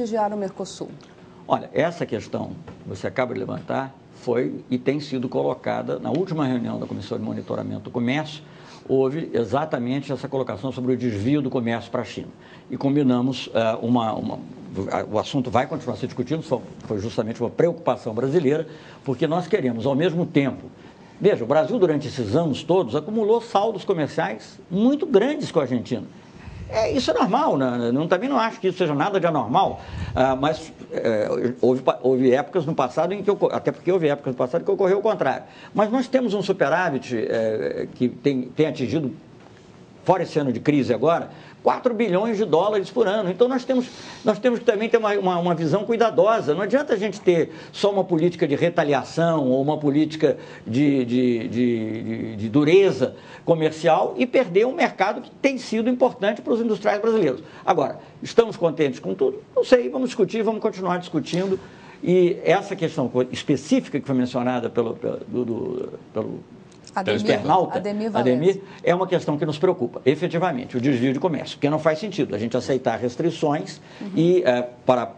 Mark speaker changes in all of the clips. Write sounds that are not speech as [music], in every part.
Speaker 1: prestigiar o Mercosul?
Speaker 2: Olha, essa questão que você acaba de levantar foi e tem sido colocada na última reunião da Comissão de Monitoramento do Comércio, houve exatamente essa colocação sobre o desvio do comércio para a China. E combinamos uh, uma, uma, O assunto vai continuar se discutindo, foi justamente uma preocupação brasileira, porque nós queremos, ao mesmo tempo. Veja, o Brasil, durante esses anos todos, acumulou saldos comerciais muito grandes com a Argentina. É, isso é normal, né? não, também não acho que isso seja nada de anormal, ah, mas é, houve, houve, épocas no passado em que, até porque houve épocas no passado que ocorreu o contrário. Mas nós temos um superávit é, que tem, tem atingido, fora esse ano de crise agora, 4 bilhões de dólares por ano. Então nós temos, nós temos que também ter uma, uma, uma, visão cuidadosa. Não adianta a gente ter só uma política de retaliação ou uma política de, de, de, de, dureza comercial e perder um mercado que tem sido importante para os industriais brasileiros. Agora, estamos contentes com tudo? Não sei, vamos discutir, vamos continuar discutindo. E essa questão específica que foi mencionada pelo, pelo, do, pelo Ademir, Ademir, Ademir, é uma questão que nos preocupa, efetivamente, o desvio de comércio, porque não faz sentido a gente aceitar restrições uhum. e, é, para,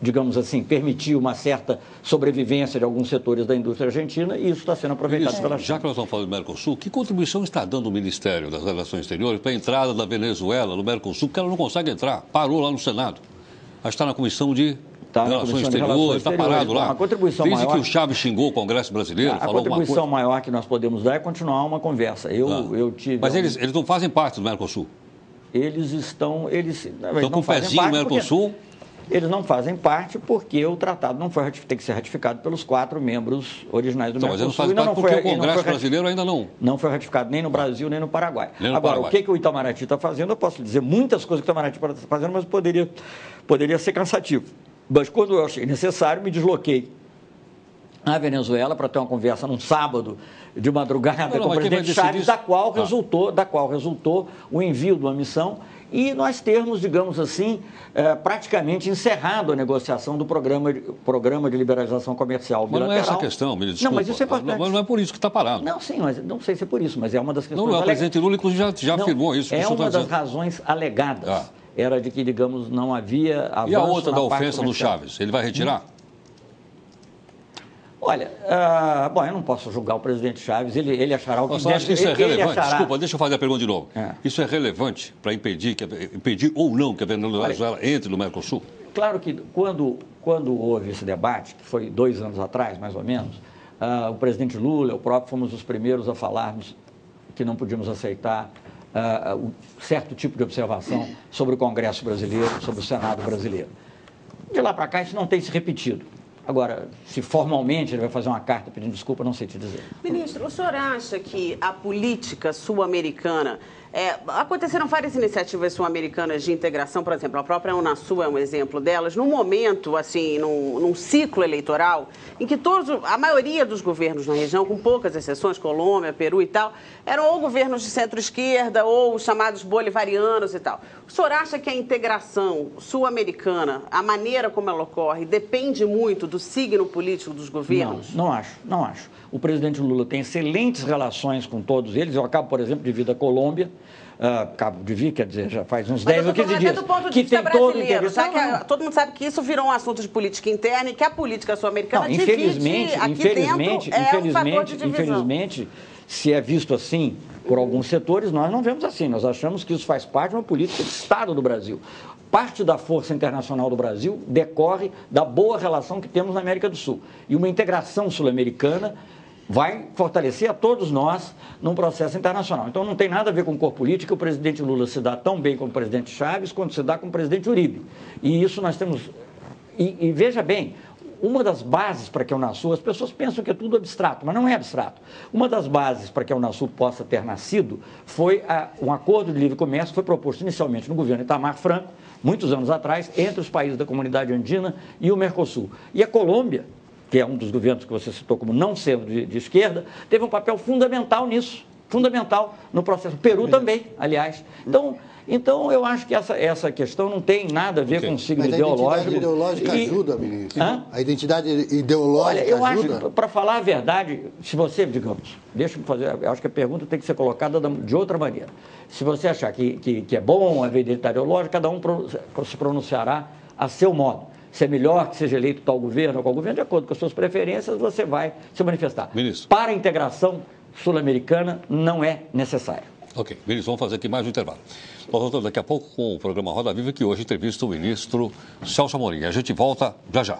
Speaker 2: digamos assim, permitir uma certa sobrevivência de alguns setores da indústria argentina e isso está sendo aproveitado
Speaker 3: isso,
Speaker 2: pela China.
Speaker 3: Já que nós estamos falando do Mercosul, que contribuição está dando o Ministério das Relações Exteriores para a entrada da Venezuela no Mercosul, porque ela não consegue entrar, parou lá no Senado. Ela está na comissão de Relações Exteriores, está parado lá.
Speaker 2: A contribuição
Speaker 3: Desde
Speaker 2: maior...
Speaker 3: que o Chaves xingou o Congresso Brasileiro,
Speaker 2: a,
Speaker 3: falou
Speaker 2: A contribuição maior que nós podemos dar é continuar uma conversa. Eu, ah. eu tive...
Speaker 3: Mas eles, eles não fazem parte do Mercosul?
Speaker 2: Eles estão... Eles,
Speaker 3: estão com o pezinho no Mercosul?
Speaker 2: Eles não fazem parte porque o tratado não foi tem que ser ratificado pelos quatro membros originais do então, Mercosul.
Speaker 3: Mas eles não fazem parte porque foi, o Congresso brasileiro ainda não.
Speaker 2: Não foi ratificado nem no Brasil, nem no Paraguai.
Speaker 3: Nem no
Speaker 2: Agora,
Speaker 3: Paraguai.
Speaker 2: o que, que o Itamaraty está fazendo, eu posso dizer muitas coisas que o Itamaraty está fazendo, mas poderia, poderia ser cansativo. Mas quando eu achei necessário, me desloquei à Venezuela para ter uma conversa num sábado de madrugada não, não, com o presidente Chaves, da qual, ah. resultou, da qual resultou o envio de uma missão e nós termos, digamos assim, é, praticamente encerrado a negociação do programa de, programa de liberalização comercial
Speaker 3: mas bilateral. Mas não é essa questão, me desculpa.
Speaker 2: Não, mas isso é importante.
Speaker 3: Não, não é por isso que está parado.
Speaker 2: Não, sim, mas não sei se é por isso, mas é uma das questões...
Speaker 3: Não, não, o presidente Lula, já, já
Speaker 2: não,
Speaker 3: afirmou isso.
Speaker 2: É uma das razões alegadas. Ah era de que, digamos, não havia avanço
Speaker 3: E a outra da ofensa do Chaves, ele vai retirar?
Speaker 2: Olha, uh, bom, eu não posso julgar o presidente Chaves, ele, ele achará o que
Speaker 3: Nossa, deve, que isso é relevante. Achará... Desculpa, deixa eu fazer a pergunta de novo. É. Isso é relevante para impedir, que, impedir ou não que a Venezuela entre no Mercosul?
Speaker 2: Claro que quando, quando houve esse debate, que foi dois anos atrás, mais ou menos, uh, o presidente Lula, eu próprio, fomos os primeiros a falarmos que não podíamos aceitar uh, um certo tipo de observação sobre o Congresso brasileiro, sobre o Senado brasileiro. De lá para cá, isso não tem se repetido. Agora, se formalmente ele vai fazer uma carta pedindo desculpa, não sei te dizer.
Speaker 4: Ministro, o senhor acha que a política sul-americana é, aconteceram várias iniciativas sul-americanas de integração, por exemplo, a própria Unasul é um exemplo delas, num momento, assim, num, num, ciclo eleitoral, em que todos, a maioria dos governos na região, com poucas exceções, Colômbia, Peru e tal, eram ou governos de centro-esquerda ou os chamados bolivarianos e tal. O senhor acha que a integração sul-americana, a maneira como ela ocorre, depende muito do signo político dos governos?
Speaker 2: Não, não acho, não acho. O presidente Lula tem excelentes relações com todos eles. Eu acabo, por exemplo, de vir da Colômbia uh, Cabo de Vir, quer dizer, já faz uns 10 ou 15 dias.
Speaker 4: do ponto de que vista tem todo o interesse. Tá? Que, todo mundo sabe que isso virou um assunto de política interna e que a política sul-americana
Speaker 2: infelizmente, infelizmente, é infelizmente, um infelizmente, se é visto assim por alguns setores, nós não vemos assim. Nós achamos que isso faz parte de uma política de Estado do Brasil. Parte da força internacional do Brasil decorre da boa relação que temos na América do Sul. E uma integração sul-americana vai fortalecer a todos nós num processo internacional. Então não tem nada a ver com cor política, o presidente Lula se dá tão bem com o presidente Chaves quanto se dá com o presidente Uribe. E isso nós temos. E, e veja bem, uma das bases para que a Unasul, as pessoas pensam que é tudo abstrato, mas não é abstrato. Uma das bases para que a Unasul possa ter nascido foi a, um acordo de livre comércio que foi proposto inicialmente no governo Itamar Franco, muitos anos atrás, entre os países da comunidade andina e o Mercosul. E a Colômbia, que é um dos governos que você citou como não sendo de, de esquerda, teve um papel fundamental nisso, fundamental no processo. Peru também, aliás. Então, então eu acho que essa, essa questão não tem nada a ver okay. com o signo Mas ideológico.
Speaker 5: A identidade ideológica e... ajuda, ministro. Hã? A identidade ideológica Olha,
Speaker 2: eu
Speaker 5: ajuda.
Speaker 2: acho, para falar a verdade, se você, digamos, deixa eu fazer, eu acho que a pergunta tem que ser colocada de outra maneira. Se você achar que, que, que é bom haver identidade ideológica, cada um se pronunciará a seu modo. Se é melhor que seja eleito tal governo ou qual governo, de acordo com as suas preferências, você vai se manifestar.
Speaker 3: Ministro.
Speaker 2: Para a integração sul-americana, não é necessário.
Speaker 3: Ok, ministro, vamos fazer aqui mais um intervalo. Nós voltamos daqui a pouco com o programa Roda Viva, que hoje entrevista o ministro Celso Amorim. A gente volta já já.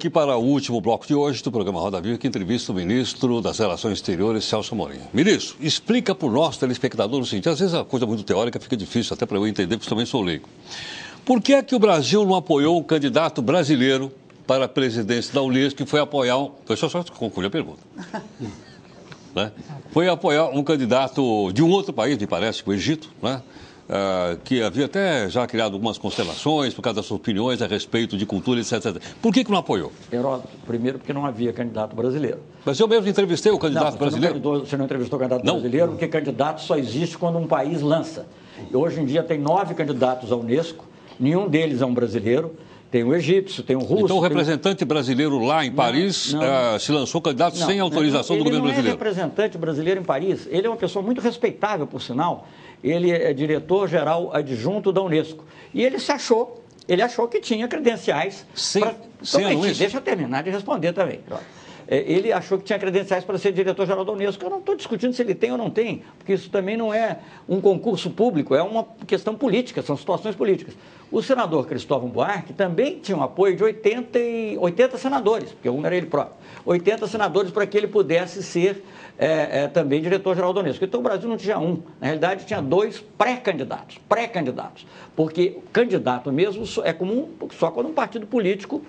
Speaker 3: Aqui para o último bloco de hoje do programa Roda Viva, que entrevista o ministro das Relações Exteriores, Celso Amorim. Ministro, explica para o nosso telespectador o seguinte: às vezes a coisa muito teórica fica difícil até para eu entender, porque também sou leigo. Por que é que o Brasil não apoiou um candidato brasileiro para a presidência da Unesco que foi apoiar um. Deixa eu só concluir a pergunta. [laughs] né? Foi apoiar um candidato de um outro país, me parece, o Egito, né? Uh, que havia até já criado algumas constelações por causa das suas opiniões a respeito de cultura, etc. etc. Por que, que não apoiou?
Speaker 2: Heródoto, primeiro porque não havia candidato brasileiro.
Speaker 3: Mas eu mesmo entrevistei o candidato
Speaker 2: não,
Speaker 3: brasileiro.
Speaker 2: Não você não entrevistou o candidato não. brasileiro, porque candidato só existe quando um país lança. E hoje em dia tem nove candidatos à Unesco, nenhum deles é um brasileiro. Tem o egípcio, tem o russo.
Speaker 3: Então o representante tem... brasileiro lá em Paris não, não, uh, se lançou candidato sem autorização do governo brasileiro.
Speaker 2: Ele não é representante brasileiro em Paris. Ele é uma pessoa muito respeitável, por sinal. Ele é diretor-geral adjunto da Unesco. E ele se achou, ele achou que tinha credenciais.
Speaker 3: Sim, pra... então,
Speaker 2: Deixa eu terminar de responder também. É, ele achou que tinha credenciais para ser diretor-geral da Unesco. Eu não estou discutindo se ele tem ou não tem, porque isso também não é um concurso público, é uma questão política, são situações políticas. O senador Cristóvão Buarque também tinha um apoio de 80, e, 80 senadores, porque um era ele próprio, 80 senadores para que ele pudesse ser é, é, também diretor-geral da Unesco. Então o Brasil não tinha um, na realidade tinha dois pré-candidatos, pré-candidatos, porque candidato mesmo é comum só quando um partido político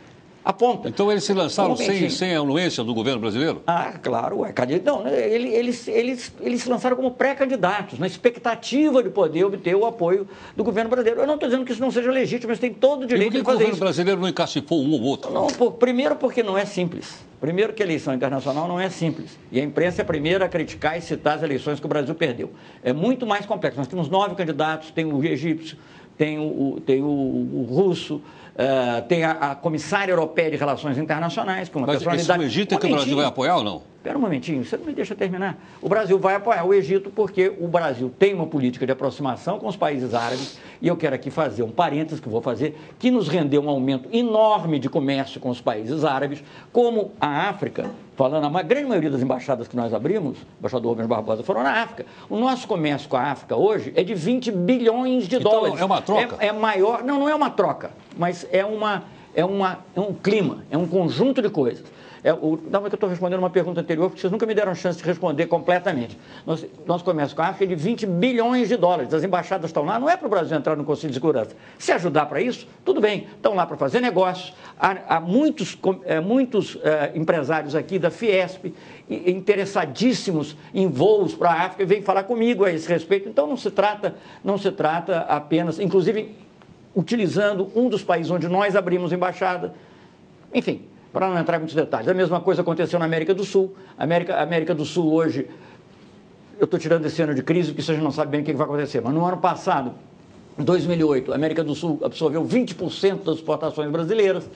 Speaker 2: aponta.
Speaker 3: Então eles se lançaram sem, sem a anuência do governo brasileiro?
Speaker 2: Ah, claro. É, não, né, eles, eles, eles, eles se lançaram como pré-candidatos, na expectativa de poder obter o apoio do governo brasileiro. Eu não estou dizendo que isso não seja legítimo, mas tem todo o direito
Speaker 3: de
Speaker 2: fazer isso.
Speaker 3: o governo brasileiro não encacifou um ou outro?
Speaker 2: Não, por, primeiro porque não é simples. Primeiro que a eleição internacional não é simples. E a imprensa é a primeira a criticar e citar as eleições que o Brasil perdeu. É muito mais complexo. Nós temos nove candidatos, tem o egípcio, tem o, tem o, o russo, Uh, tem a, a, comissária europeia de relações internacionais, que é uma
Speaker 3: Mas
Speaker 2: personalidade...
Speaker 3: Mas o Egito é que o Brasil vai apoiar ou não?
Speaker 2: Espera um momentinho, você não me deixa terminar. O Brasil vai apoiar o Egito porque o Brasil tem uma política de aproximação com os países árabes, e eu quero aqui fazer um parênteses que vou fazer, que nos rendeu um aumento enorme de comércio com os países árabes, como a África, falando, a grande maioria das embaixadas que nós abrimos, o embaixador Rubens Barbosa, foram na África. O nosso comércio com a África hoje é de 20 bilhões de
Speaker 3: então,
Speaker 2: dólares.
Speaker 3: É uma troca?
Speaker 2: É, é maior, não, não é uma troca, mas é uma é, uma, é um clima, é um conjunto de coisas. É, o, não é que eu estou respondendo uma pergunta anterior, porque vocês nunca me deram chance de responder completamente. Nosso, nosso comércio com a África é de 20 bilhões de dólares. As embaixadas estão lá, não é para o Brasil entrar no Conselho de Segurança. Se ajudar para isso, tudo bem. Estão lá para fazer negócios. Há, há muitos, é, muitos é, empresários aqui da Fiesp interessadíssimos em voos para a África e vêm falar comigo a esse respeito. Então não se trata, não se trata apenas, inclusive utilizando um dos países onde nós abrimos embaixada. Enfim, para não entrar em muitos detalhes. A mesma coisa aconteceu na América do Sul. A América, América do Sul hoje, eu estou tirando esse ano de crise porque vocês não sabem bem o que vai acontecer, mas no ano passado, em 2008, a América do Sul absorveu 20% das exportações brasileiras.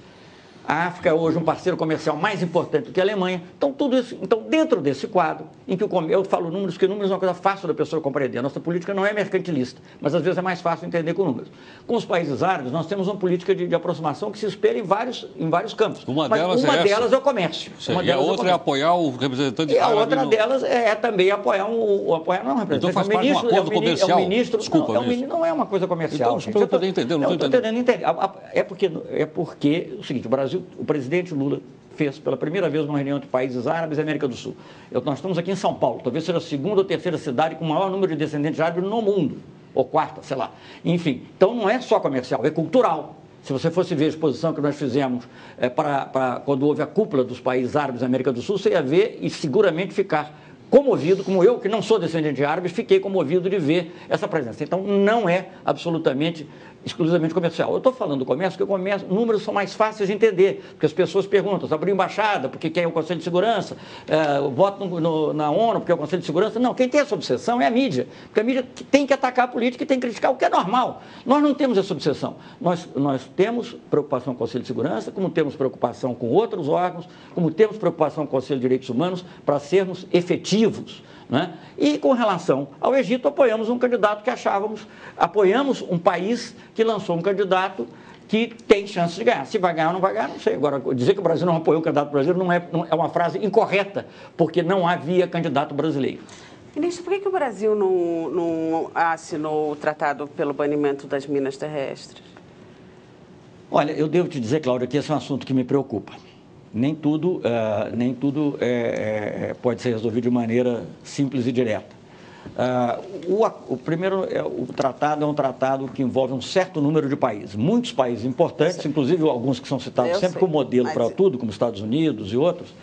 Speaker 2: A África é hoje um parceiro comercial mais importante do que a Alemanha. Então, tudo isso, então dentro desse quadro, em que o, eu falo números, porque números é uma coisa fácil da pessoa compreender. A nossa política não é mercantilista, mas às vezes é mais fácil entender com números. Com os países árabes, nós temos uma política de, de aproximação que se espelha em vários, em vários campos.
Speaker 3: Uma
Speaker 2: mas
Speaker 3: delas,
Speaker 2: uma
Speaker 3: é,
Speaker 2: delas é o comércio.
Speaker 3: E a é outra é, é, apoiar o representante
Speaker 2: E a outra no... delas é, é, também apoiar um, o apoiar não representante.
Speaker 3: Então faz parte ministro, de um acordo comercial.
Speaker 2: É ministro,
Speaker 3: Desculpa,
Speaker 2: não, é não é uma coisa comercial.
Speaker 3: Então, para eu poder entender, não estou entendendo.
Speaker 2: entender. É porque, é porque, o seguinte, o Brasil, o presidente Lula fez pela primeira vez uma reunião entre países árabes e América do Sul. Eu, nós estamos aqui em São Paulo, talvez seja a segunda ou terceira cidade com o maior número de descendentes árabes no mundo, ou quarta, sei lá. Enfim, então não é só comercial, é cultural. Se você fosse ver a exposição que nós fizemos é, para, para quando houve a cúpula dos países árabes da América do Sul, você ia ver e seguramente ficar comovido, como eu, que não sou descendente de árabes, fiquei comovido de ver essa presença. Então, não é absolutamente exclusivamente comercial. Eu estou falando do comércio, porque o comércio, números são mais fáceis de entender, porque as pessoas perguntam, abriu embaixada, porque quer o Conselho de Segurança, é, voto no, no, na ONU, porque é o Conselho de Segurança. Não, quem tem essa obsessão é a mídia, porque a mídia tem que atacar a política e tem que criticar o que é normal. Nós não temos essa obsessão. Nós, nós temos preocupação com o Conselho de Segurança, como temos preocupação com outros órgãos, como temos preocupação com o Conselho de Direitos Humanos, para sermos efetivos. Né? E com relação ao Egito, apoiamos um candidato que achávamos, apoiamos um país que lançou um candidato que tem chance de ganhar. Se vai ganhar ou não vai ganhar, não sei. Agora, dizer que o Brasil não apoiou o candidato brasileiro não é, não, é uma frase incorreta, porque não havia candidato brasileiro.
Speaker 4: Ministro, por que, que o Brasil não, não assinou o tratado pelo banimento das minas terrestres?
Speaker 2: Olha, eu devo te dizer, Cláudia, que esse é um assunto que me preocupa nem tudo, uh, nem tudo é, é, é, pode ser resolvido de maneira simples e direta. Uh, o, o, primeiro, é, o tratado é um tratado que envolve um certo número de países, muitos países importantes, inclusive alguns que são citados Eu sempre sei, como modelo para tudo, como Estados Unidos e outros,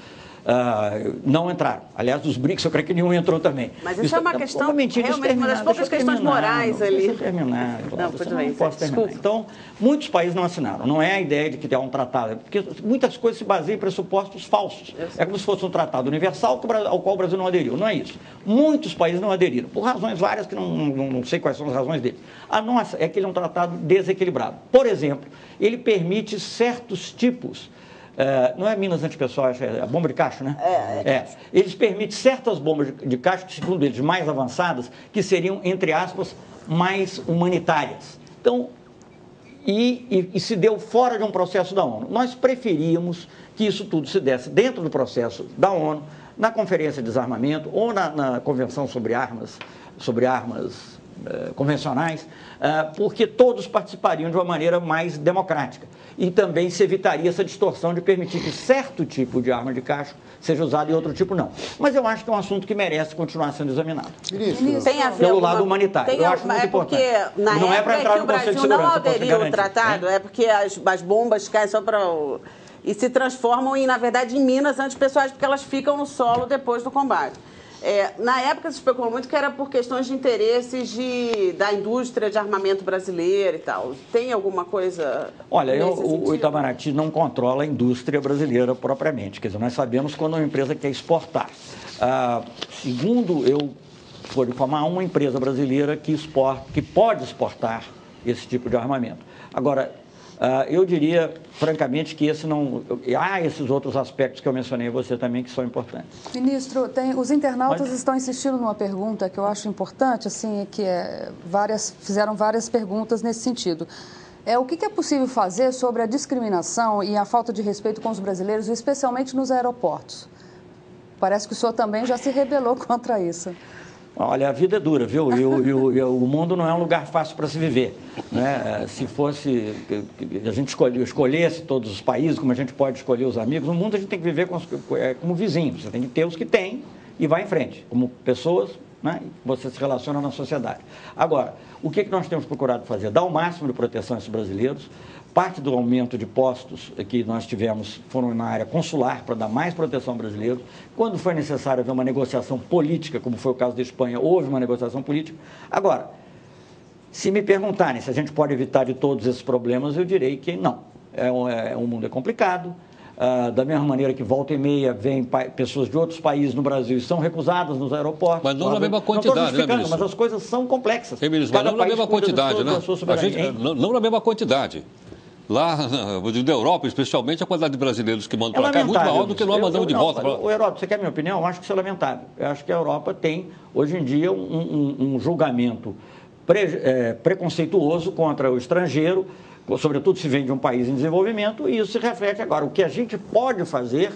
Speaker 2: Uh, não entraram. Aliás, dos BRICS, eu creio que nenhum entrou também.
Speaker 4: Mas isso, isso é uma questão, um realmente, uma das poucas questões morais
Speaker 2: não,
Speaker 4: ali.
Speaker 2: Deixa eu terminar. Não, não, bem, não posso terminar. Desculpa. Então, muitos países não assinaram. Não é a ideia de que tem um tratado, porque muitas coisas se baseiam em pressupostos falsos. É como se fosse um tratado universal ao qual o Brasil não aderiu. Não é isso. Muitos países não aderiram, por razões várias que não, não, não sei quais são as razões deles. A nossa é que ele é um tratado desequilibrado. Por exemplo, ele permite certos tipos é, não é minas antipessoais, é a bomba de caixa, né? É, é. é. Eles permitem certas bombas de caixa, que segundo eles, mais avançadas, que seriam, entre aspas, mais humanitárias. Então, e, e, e, se deu fora de um processo da ONU. Nós preferíamos que isso tudo se desse dentro do processo da ONU, na Conferência de Desarmamento ou na, na Convenção sobre Armas, sobre armas eh, convencionais, eh, porque todos participariam de uma maneira mais democrática. E também se evitaria essa distorção de permitir que certo tipo de arma de cacho seja usado e outro tipo não. Mas eu acho que é um assunto que merece continuar sendo examinado.
Speaker 4: Ministro, tem a ver
Speaker 2: pelo lado humanitário. eu acho muito é porque,
Speaker 4: importante. Na não é para entrar no Conselho de Segurança. não aderiu ao tratado, é porque as, as bombas caem só para o e se transformam em, na verdade, em minas antipessoais, porque elas ficam no solo depois do combate. É, na época se especulou muito que era por questões de interesses de, da indústria de armamento brasileira e tal. Tem alguma coisa.
Speaker 2: Olha, eu, o Itamaraty não controla a indústria brasileira propriamente. Quer dizer, nós sabemos quando uma empresa quer exportar. Ah, segundo eu for informar, uma empresa brasileira que, exporta, que pode exportar esse tipo de armamento. Agora, Uh, eu diria, francamente, que esse não. Há esses outros aspectos que eu mencionei a você também que são importantes.
Speaker 1: Ministro, tem, os internautas Mas... estão insistindo numa pergunta que eu acho importante, assim, que é, várias, fizeram várias perguntas nesse sentido. É, o que é possível fazer sobre a discriminação e a falta de respeito com os brasileiros, especialmente nos aeroportos? Parece que o senhor também já se rebelou [laughs] contra isso.
Speaker 2: Olha, a vida é dura, viu? E o, e o, e o mundo não é um lugar fácil para se viver. Né? Se fosse, a gente escolhe, escolhesse todos os países, como a gente pode escolher os amigos, no mundo a gente tem que viver com, é, como vizinhos. Você tem que ter os que tem e vai em frente, como pessoas, né? você se relaciona na sociedade. Agora, o que, que nós temos procurado fazer? Dar o máximo de proteção a esses brasileiros, Parte do aumento de postos que nós tivemos foram na área consular, para dar mais proteção brasileira. Quando foi necessário haver uma negociação política, como foi o caso da Espanha, houve uma negociação política. Agora, se me perguntarem se a gente pode evitar de todos esses problemas, eu direi que não. É um, é, um mundo é complicado. Ah, da mesma maneira que volta e meia vem pessoas de outros países no Brasil e são recusadas nos aeroportos.
Speaker 3: Mas não na mesma quantidade, né, ministro?
Speaker 2: Mas as coisas são complexas.
Speaker 3: Sim, ministro, mas não na mesma quantidade, né? Gente, não, não na mesma quantidade. Lá [laughs] da Europa, especialmente, a quantidade de brasileiros que mandam é para cá é muito maior do que nós mandamos de volta.
Speaker 2: O Europa, você quer a minha opinião? Eu acho que isso é lamentável. Eu acho que a Europa tem, hoje em dia, um, um, um julgamento pre, é, preconceituoso contra o estrangeiro, sobretudo se vem de um país em desenvolvimento, e isso se reflete agora. O que a gente pode fazer,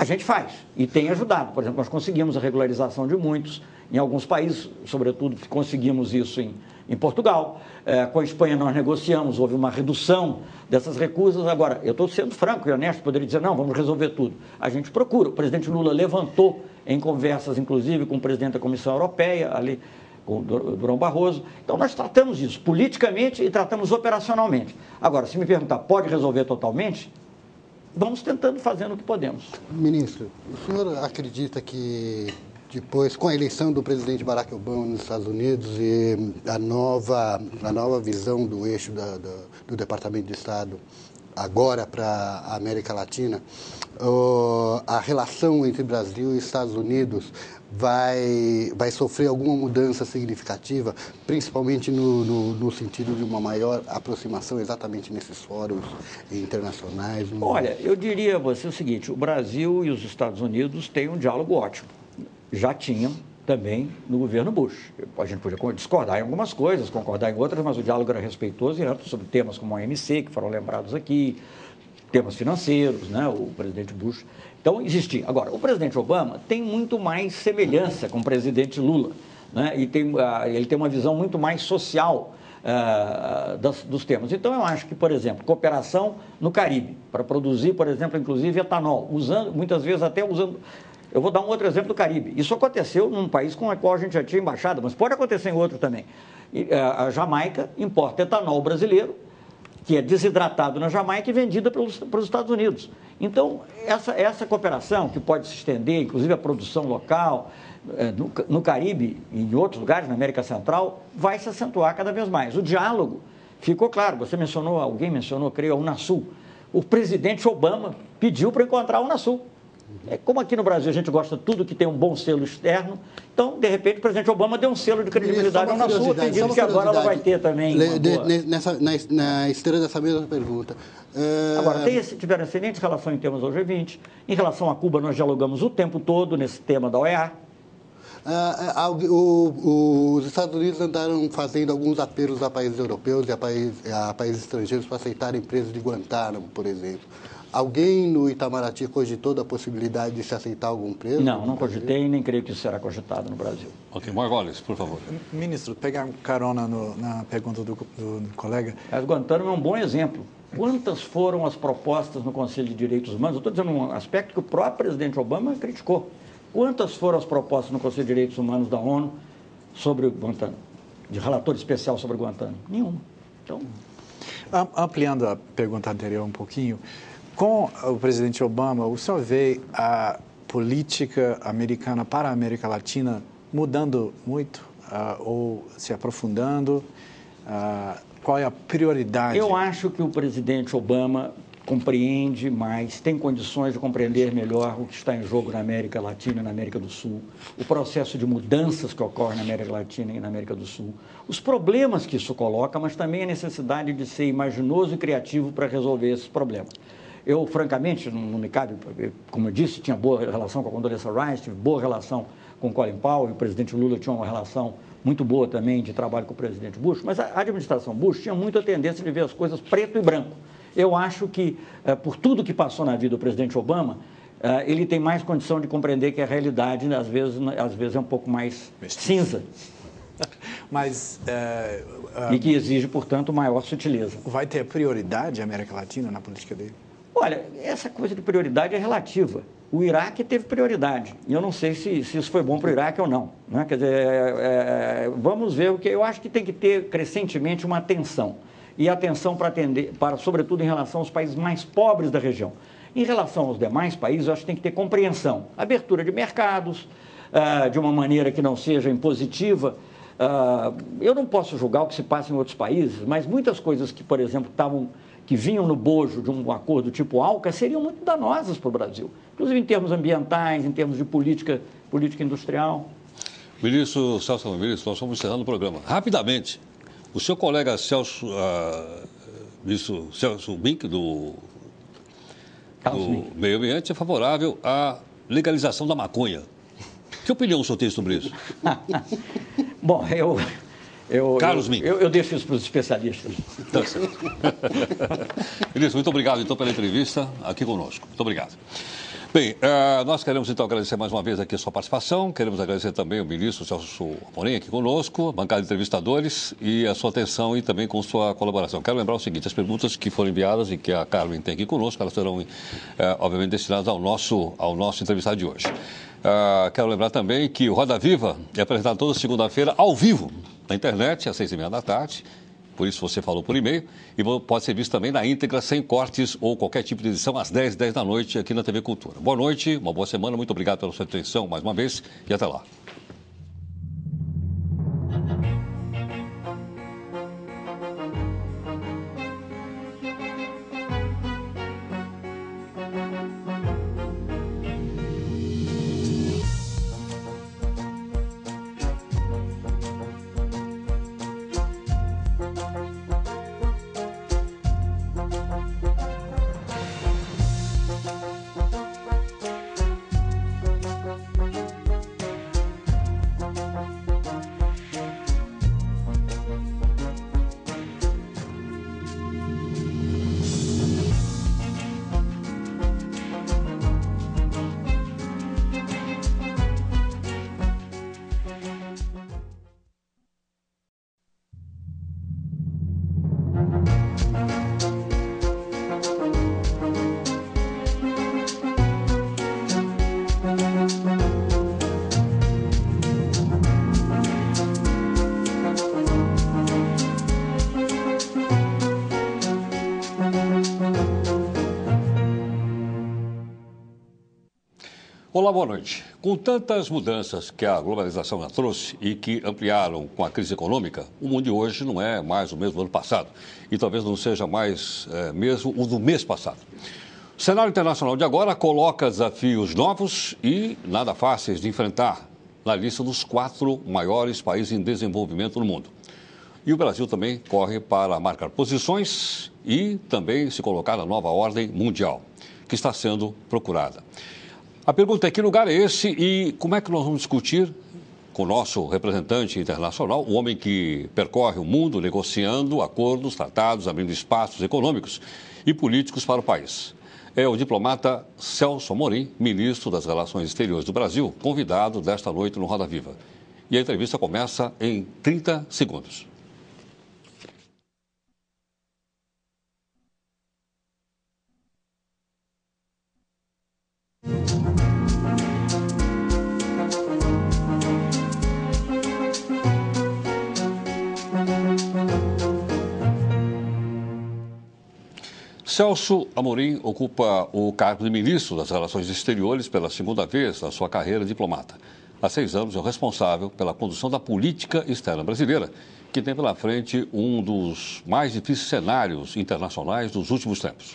Speaker 2: a gente faz e tem ajudado. Por exemplo, nós conseguimos a regularização de muitos, em alguns países, sobretudo, conseguimos isso em em Portugal. É, com a Espanha nós negociamos, houve uma redução dessas recusas. Agora, eu estou sendo franco e honesto, poderia dizer, não, vamos resolver tudo. A gente procura. O presidente Lula levantou em conversas, inclusive, com o presidente da Comissão Europeia, ali, com o Durão Barroso. Então, nós tratamos isso politicamente e tratamos operacionalmente. Agora, se me perguntar, pode resolver totalmente? Vamos tentando fazendo o que podemos.
Speaker 5: Ministro, o senhor acredita que depois, com a eleição do presidente Barack Obama nos Estados Unidos e a nova, a nova visão do eixo da, da, do Departamento de Estado agora para a América Latina, a relação entre Brasil e Estados Unidos vai, vai sofrer alguma mudança significativa, principalmente no, no, no, sentido de uma maior aproximação exatamente nesses fóruns internacionais?
Speaker 2: No... Olha, eu diria a você o seguinte: o Brasil e os Estados Unidos têm um diálogo ótimo. Já tinham também no governo Bush. A gente podia discordar em algumas coisas, concordar em outras, mas o diálogo era respeitoso e era sobre temas como a OMC, que foram lembrados aqui, temas financeiros, né? o presidente Bush. Então, existia. Agora, o presidente Obama tem muito mais semelhança com o presidente Lula. Né? E tem, uh, ele tem uma visão muito mais social uh, das, dos temas. Então, eu acho que, por exemplo, cooperação no Caribe, para produzir, por exemplo, inclusive etanol, usando, muitas vezes até usando. Eu vou dar um outro exemplo do Caribe. Isso aconteceu num país com o qual a gente já tinha embaixada, mas pode acontecer em outro também. E, uh, a Jamaica importa etanol brasileiro que é desidratado na Jamaica e vendida pelos, os Estados Unidos. Então, essa, essa cooperação, que pode se estender, inclusive a produção local, é, no, no Caribe e em outros lugares, na América Central, vai se acentuar cada vez mais. O diálogo ficou claro, você mencionou, alguém mencionou, creio, a Unasul. O presidente Obama pediu para encontrar a Unasul. É, como aqui no Brasil a gente gosta de tudo que tem um bom selo externo, então, de repente, o presidente Obama deu um selo de credibilidade na sua, pedindo que agora ela vai ter também.
Speaker 5: De, nessa, na, na, esteira dessa mesma pergunta.
Speaker 2: Uh... Agora, tem esse, tiveram excelentes relações em termos ao G20. Em relação a Cuba, nós dialogamos o tempo todo nesse tema da OEA.
Speaker 5: Uh, o, os Estados Unidos andaram fazendo alguns apelos a países europeus e a, país, a países estrangeiros para aceitarem presos de Guantánamo, por exemplo. Alguém no Itamaraty cogitou da possibilidade de se aceitar algum preso?
Speaker 2: Não, não cogitei e nem creio que isso será cogitado no Brasil.
Speaker 3: Ok, Margolis, por favor.
Speaker 6: Ministro, pegar carona no, na pergunta do, do, do colega.
Speaker 2: Mas Guantánamo é um bom exemplo. Quantas foram as propostas no Conselho de Direitos Humanos? Eu estou dizendo um aspecto que o próprio presidente Obama criticou. Quantas foram as propostas no Conselho de Direitos Humanos da ONU sobre o Guantánamo? De relator especial sobre o Guantánamo? Nenhuma. Então...
Speaker 6: Ampliando a pergunta anterior um pouquinho, com o presidente Obama, o senhor vê a política americana para a América Latina mudando muito uh, ou se aprofundando? Uh, qual é a prioridade?
Speaker 2: Eu acho que o presidente Obama compreende mais, tem condições de compreender melhor o que está em jogo na América Latina e na América do Sul, o processo de mudanças que ocorre na América Latina e na América do Sul, os problemas que isso coloca, mas também a necessidade de ser imaginoso e criativo para resolver esses problemas. Eu, francamente, não, não, me cabe, como eu disse, tinha boa relação com a Condoleezza Rice, tive boa relação com o Colin Powell, e o presidente Lula tinha uma relação muito boa também de trabalho com o presidente Bush, mas a administração Bush tinha muita tendência de ver as coisas preto e branco. Eu acho que, eh, por tudo que passou na vida do presidente Obama, eh, ele tem mais condição de compreender que a realidade, às vezes, às vezes é um pouco mais cinza. [laughs]
Speaker 6: Mas,
Speaker 2: é, e que exige, portanto, maior sutileza.
Speaker 6: Vai ter prioridade a América Latina na política dele?
Speaker 2: Olha, essa coisa de prioridade é relativa. O Iraque teve prioridade. E eu não sei se, se isso foi bom para o Iraque ou não. Né? Quer dizer, é, é, vamos ver o que eu acho que tem que ter crescentemente uma atenção. E atenção para atender, para, sobretudo em relação aos países mais pobres da região. Em relação aos demais países, eu acho que tem que ter compreensão. Abertura de mercados, uh, de uma maneira que não seja impositiva. Uh, eu não posso julgar o que se passa em outros países, mas muitas coisas que, por exemplo, estavam que vinham no bojo de um acordo tipo ALCA seriam muito danosas para o Brasil, inclusive em termos ambientais, em termos de política, política industrial.
Speaker 3: Ministro Celso Ministro, nós estamos encerrando o programa. Rapidamente, o seu colega Celso, uh, ministro Celso Bink, do, do Meio Ambiente, é favorável à legalização da maconha. Que opinião o senhor tem sobre isso? [laughs]
Speaker 2: Bom, eu, eu, Carlos eu, eu, eu, deixo isso para os especialistas. Tá certo. [laughs]
Speaker 3: Ministro, muito obrigado então pela entrevista aqui conosco. Muito obrigado. Bem, uh, nós queremos então agradecer mais uma vez aqui a sua participação, queremos agradecer também o ministro Celso Amorim aqui conosco, a bancada de entrevistadores e a sua atenção e também com sua colaboração. Quero lembrar o seguinte, as perguntas que foram enviadas e que a Carmen tem aqui conosco, elas serão, uh, obviamente, destinadas ao nosso, ao nosso entrevistado de hoje. Uh, quero lembrar também que o Roda Viva é apresentado toda segunda-feira ao vivo na internet, às seis e meia da tarde. por isso você falou por e-mail, e pode ser visto também na íntegra, sem cortes ou qualquer tipo de edição, às 10 10 da noite aqui na TV Cultura. Boa noite, uma boa semana, muito obrigado pela sua atenção mais uma vez e até lá. Olá, boa noite. Com tantas mudanças que a globalização trouxe e que ampliaram com a crise econômica, o mundo de hoje não é mais o mesmo do ano passado e talvez não seja mais é, mesmo o do mês passado. O cenário internacional de agora coloca desafios novos e nada fáceis de enfrentar na lista dos quatro maiores países em desenvolvimento no mundo. E o Brasil também corre para marcar posições e também se colocar na nova ordem mundial, que está sendo procurada. A pergunta é: que lugar é esse e como é que nós vamos discutir com o nosso representante internacional, o homem que percorre o mundo negociando acordos, tratados, abrindo espaços econômicos e políticos para o país? É o diplomata Celso Amorim, ministro das Relações Exteriores do Brasil, convidado desta noite no Roda Viva. E a entrevista começa em 30 segundos. Celso Amorim ocupa o cargo de ministro das Relações Exteriores pela segunda vez na sua carreira diplomata. Há seis anos é o responsável pela condução da política externa brasileira, que tem pela frente um dos mais difíceis cenários internacionais dos últimos tempos.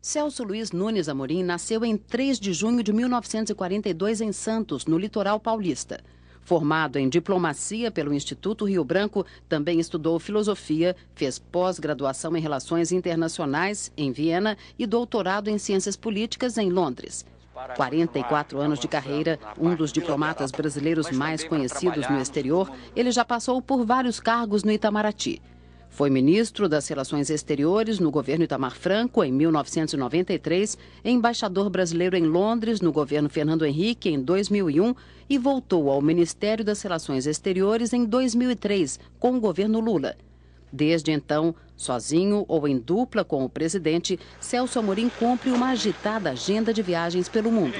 Speaker 7: Celso Luiz Nunes Amorim nasceu em 3 de junho de 1942 em Santos, no litoral paulista. Formado em diplomacia pelo Instituto Rio Branco, também estudou filosofia, fez pós-graduação em relações internacionais em Viena e doutorado em ciências políticas em Londres. 44 anos de carreira, um dos diplomatas brasileiros mais conhecidos no exterior, ele já passou por vários cargos no Itamaraty. Foi ministro das Relações Exteriores no governo Itamar Franco em 1993, embaixador brasileiro em Londres no governo Fernando Henrique em 2001 e voltou ao Ministério das Relações Exteriores em 2003 com o governo Lula. Desde então, sozinho ou em dupla com o presidente, Celso Amorim cumpre uma agitada agenda de viagens pelo mundo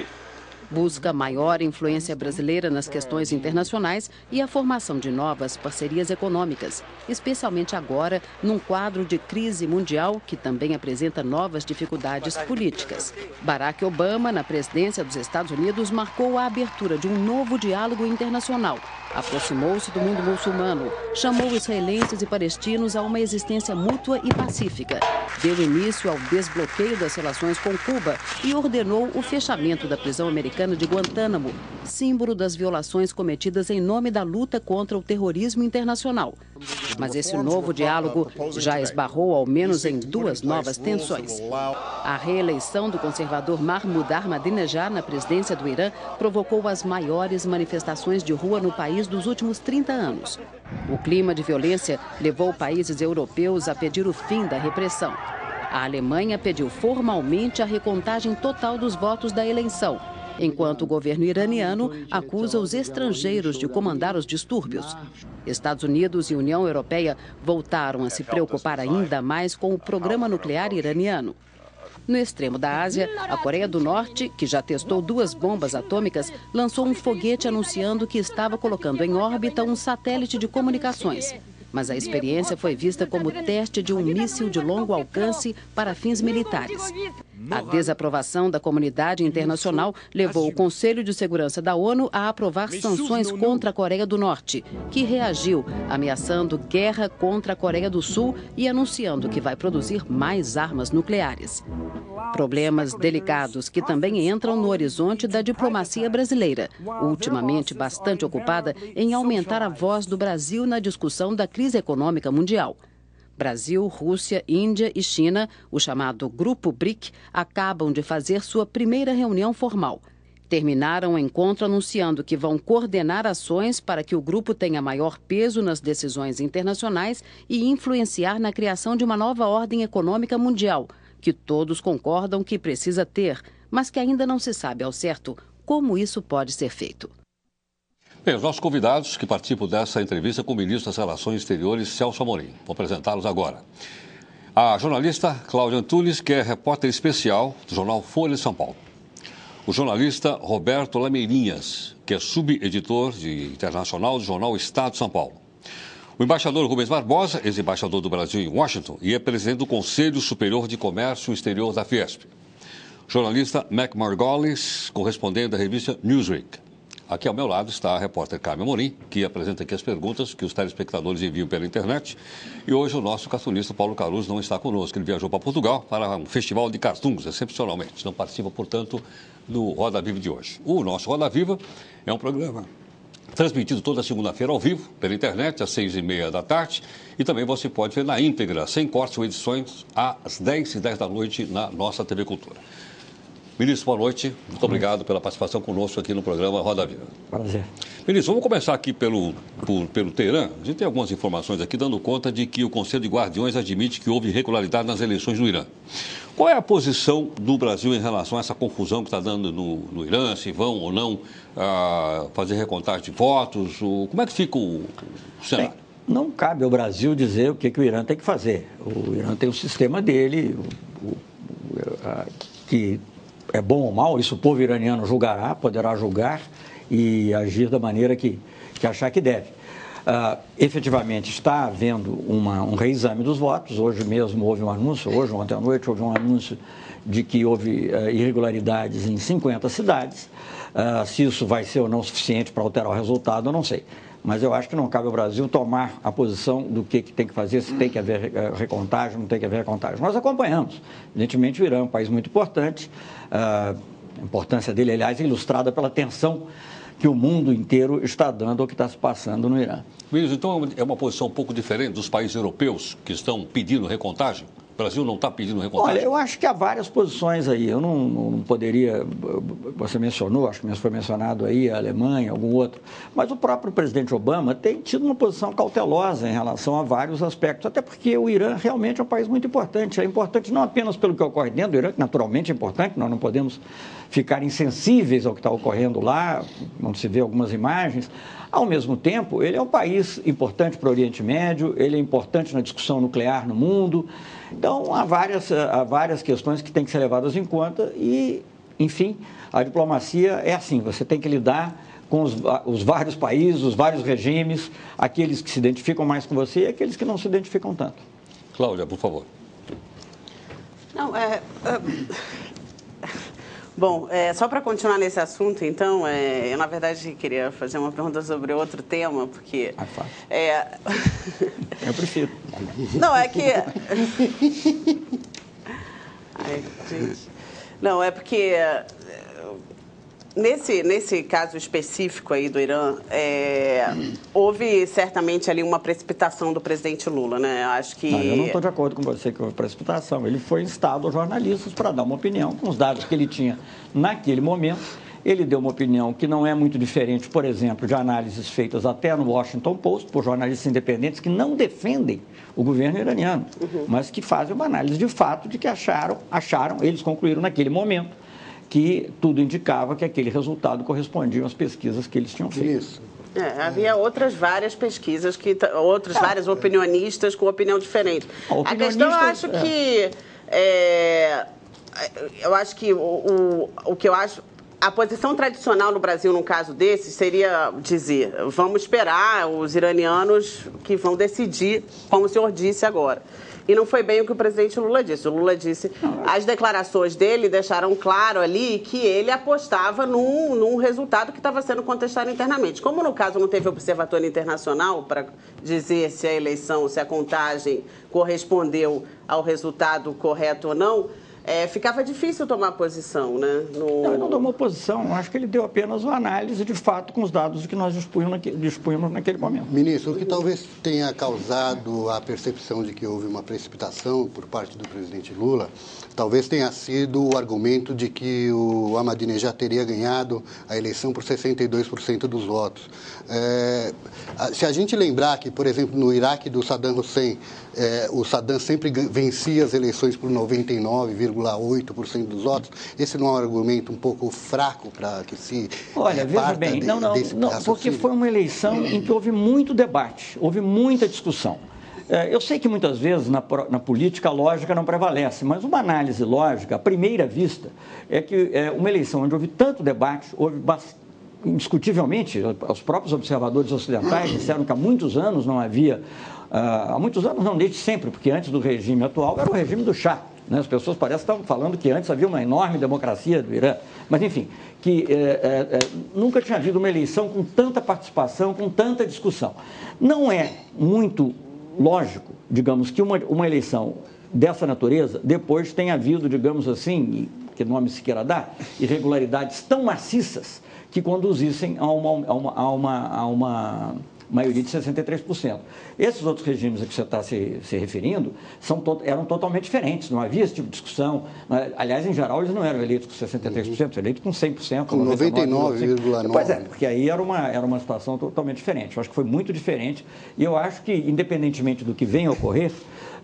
Speaker 7: busca maior influência brasileira nas questões internacionais e a formação de novas parcerias econômicas, especialmente agora num quadro de crise mundial que também apresenta novas dificuldades políticas. Barack Obama, na presidência dos Estados Unidos, marcou a abertura de um novo diálogo internacional aproximou-se do mundo muçulmano, chamou israelenses e palestinos a uma existência mútua e pacífica, deu início ao desbloqueio das relações com Cuba e ordenou o fechamento da prisão americana de Guantánamo, símbolo das violações cometidas em nome da luta contra o terrorismo internacional. Mas esse novo diálogo já esbarrou ao menos em duas novas tensões. A reeleição do conservador Mahmoud Ahmadinejad na presidência do Irã provocou as maiores manifestações de rua no país dos últimos 30 anos. O clima de violência levou países europeus a pedir o fim da repressão. A Alemanha pediu formalmente a recontagem total dos votos da eleição enquanto o governo iraniano acusa os estrangeiros de comandar os distúrbios. Estados Unidos e União Europeia voltaram a se preocupar ainda mais com o programa nuclear iraniano. No extremo da Ásia, a Coreia do Norte, que já testou duas bombas atômicas, lançou um foguete anunciando que estava colocando em órbita um satélite de comunicações. mas a experiência foi vista como teste de um míssil de longo alcance para fins militares. A desaprovação da comunidade internacional levou o Conselho de Segurança da ONU a aprovar sanções contra a Coreia do Norte, que reagiu, ameaçando guerra contra a Coreia do Sul e anunciando que vai produzir mais armas nucleares. Problemas delicados que também entram no horizonte da diplomacia brasileira, ultimamente bastante ocupada em aumentar a voz do Brasil na discussão da crise econômica mundial. Brasil, Rússia, Índia e China, o chamado Grupo BRIC, acabam de fazer sua primeira reunião formal. Terminaram o encontro anunciando que vão coordenar ações para que o grupo tenha maior peso nas decisões internacionais e influenciar na criação de uma nova ordem econômica mundial, que todos concordam que precisa ter, mas que ainda não se sabe ao certo como isso pode ser feito.
Speaker 3: Bem, os nossos convidados que participam dessa entrevista com o ministro das Relações Exteriores, Celso Amorim. Vou apresentá-los agora. A jornalista Cláudia Antunes, que é repórter especial do jornal Folha de São Paulo. O jornalista Roberto Lameirinhas, que é subeditor de internacional do jornal Estado de São Paulo. O embaixador Rubens Barbosa, ex-embaixador do Brasil em Washington e é presidente do Conselho Superior de Comércio Exterior da Fiesp. Jornalista Mac Margolis, correspondente da revista Newsweek. Aqui ao meu lado está a repórter Carmen Morim, que apresenta aqui as perguntas que os telespectadores enviam pela internet. E hoje o nosso cartunista Paulo Caruso não está conosco. Ele viajou para Portugal para um festival de cartoons, excepcionalmente. Não participa, portanto, do Roda Viva de hoje. O nosso Roda Viva é um programa transmitido toda segunda-feira ao vivo, pela internet, às seis e meia da tarde. E também você pode ver na íntegra, sem cortes ou edições, às dez e dez da noite na nossa TV Cultura. Ministro, boa noite. Muito obrigado pela participação conosco aqui no programa Roda Viva.
Speaker 2: Prazer.
Speaker 3: Ministro, vamos começar aqui pelo, por, pelo Teherã. A gente tem algumas informações aqui dando conta de que o Conselho de Guardiões admite que houve irregularidade nas eleições no Irã. Qual é a posição do Brasil em relação a essa confusão que está dando no, no, Irã, se vão ou não ah, fazer recontagem de votos? O, como é que fica o, o cenário? Bem,
Speaker 2: não cabe ao Brasil dizer o que, que o Irã tem que fazer. O Irã tem o sistema dele, o, a, que é bom ou mal, isso o povo iraniano julgará, poderá julgar e agir da maneira que, que achar que deve. Uh, efetivamente está havendo uma, um reexame dos votos. Hoje mesmo houve um anúncio, hoje, ontem à noite, houve um anúncio de que houve uh, irregularidades em 50 cidades. Uh, se isso vai ser ou não suficiente para alterar o resultado, eu não sei mas eu acho que não cabe ao Brasil tomar a posição do que, que tem que fazer, se tem que haver eh, recontagem, não tem que haver recontagem. Nós acompanhamos. Evidentemente, o Irã é um país muito importante. A importância dele, aliás, é ilustrada pela tensão que o mundo inteiro está dando ao que está se passando no Irã.
Speaker 3: Ministro, então é uma posição um pouco diferente dos países europeus que estão pedindo recontagem? O Brasil não está pedindo recontagem?
Speaker 2: Olha, eu acho que há várias posições aí. Eu não, não, poderia. Você mencionou, acho que foi mencionado aí a Alemanha, algum outro. Mas o próprio presidente Obama tem tido uma posição cautelosa em relação a vários aspectos, até porque o Irã realmente é um país muito importante. É importante não apenas pelo que ocorre dentro do Irã, que naturalmente é importante, nós não podemos ficar insensíveis ao que está ocorrendo lá, quando se vê algumas imagens. Ao mesmo tempo, ele é um país importante para o Oriente Médio, ele é importante na discussão nuclear no mundo. Então, há várias, há várias questões que têm que ser levadas em conta e, enfim, a diplomacia é assim, você tem que lidar com os, os, vários países, os vários regimes, aqueles que se identificam mais com você e aqueles que não se identificam tanto.
Speaker 3: Cláudia, por favor.
Speaker 4: Não, é, é Bom, é, só para continuar nesse assunto, então, é, eu na verdade queria fazer uma pergunta sobre outro tema, porque.
Speaker 2: Ah, fácil. É... eu prefiro.
Speaker 4: Não, é que. Ai, gente. Não, é porque Nesse, nesse caso específico aí do Irã, é, houve certamente ali uma precipitação do presidente Lula, né?
Speaker 2: Acho que... Não, eu não estou de acordo com você que houve precipitação. Ele foi instado aos jornalistas para dar uma opinião com os dados que ele tinha naquele momento. Ele deu uma opinião que não é muito diferente, por exemplo, de análises feitas até no Washington Post por jornalistas independentes que não defendem o governo iraniano, uhum. mas que fazem uma análise de fato de que acharam, acharam, eles concluíram naquele momento que tudo indicava que aquele resultado correspondia às pesquisas que eles tinham feito. Isso.
Speaker 4: É, havia outras várias pesquisas, que outras é, várias opinionistas com opinião diferente. A, a questão, eu acho é. que. É, eu acho que o, o, o que eu acho a posição tradicional no Brasil, num caso desse, seria dizer: vamos esperar os iranianos que vão decidir, como o senhor disse agora. E não foi bem o que o presidente Lula disse. O Lula disse, as declarações dele deixaram claro ali que ele apostava num, num resultado que estava sendo contestado internamente. Como no caso não teve observatório internacional para dizer se a eleição, se a contagem correspondeu ao resultado correto ou não, é, ficava difícil tomar posição, né?
Speaker 2: No... Não, ele não tomou posição. Acho que ele deu apenas uma análise de fato com os dados que nós dispunhamos naquele, dispunhamos naquele momento.
Speaker 5: Ministro, o que talvez tenha causado a percepção de que houve uma precipitação por parte do presidente Lula, talvez tenha sido o argumento de que o Ahmadinejad teria ganhado a eleição por 62% dos votos. É, se a gente lembrar que, por exemplo, no Iraque do Saddam Hussein, é, o Saddam sempre vencia as eleições por 99,8% dos votos. Esse não é um argumento um pouco fraco para que se.
Speaker 2: Olha, veja bem, de, não, não, não porque foi uma eleição em que houve muito debate, houve muita discussão. É, eu sei que muitas vezes na, na, política a lógica não prevalece, mas uma análise lógica, à primeira vista, é que é, uma eleição onde houve tanto debate, houve indiscutivelmente, os próprios observadores ocidentais disseram que há muitos anos não havia ah, há muitos anos, não, desde sempre, porque antes do regime atual era o regime do chá. Né? As pessoas parecem estavam falando que antes havia uma enorme democracia do Irã. Mas, enfim, que é, é, nunca tinha havido uma eleição com tanta participação, com tanta discussão. Não é muito lógico, digamos, que uma, uma eleição dessa natureza depois tenha havido, digamos assim, que nome se queira dar, irregularidades tão maciças que conduzissem a uma, a uma, a uma, a uma maioria de 63%. Esses outros regimes a que você está se, se referindo são to eram totalmente diferentes, não havia esse tipo de discussão. É? Aliás, em geral, eles não eram eleitos com 63%, eram eleitos com 100%.
Speaker 5: Com 99,9%.
Speaker 2: Pois é, porque aí era uma, era uma situação totalmente diferente. Eu acho que foi muito diferente e eu acho que, independentemente do que venha a ocorrer,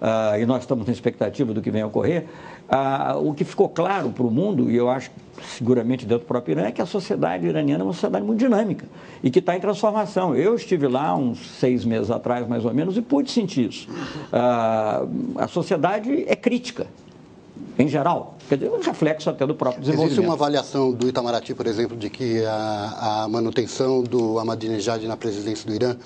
Speaker 2: uh, e nós estamos na expectativa do que venha a ocorrer, uh, o que ficou claro para o mundo, e eu acho seguramente dentro do próprio Irã, é que a sociedade iraniana é uma sociedade muito dinâmica e que está em transformação. Eu estive lá uns seis meses atrás, mais ou menos, e pude sentir isso. Uh, a sociedade é crítica, em geral. Quer dizer, um reflexo até do próprio desenvolvimento.
Speaker 5: Existe uma avaliação do Itamaraty, por exemplo, de que a, a manutenção do Ahmadinejad na presidência do Irã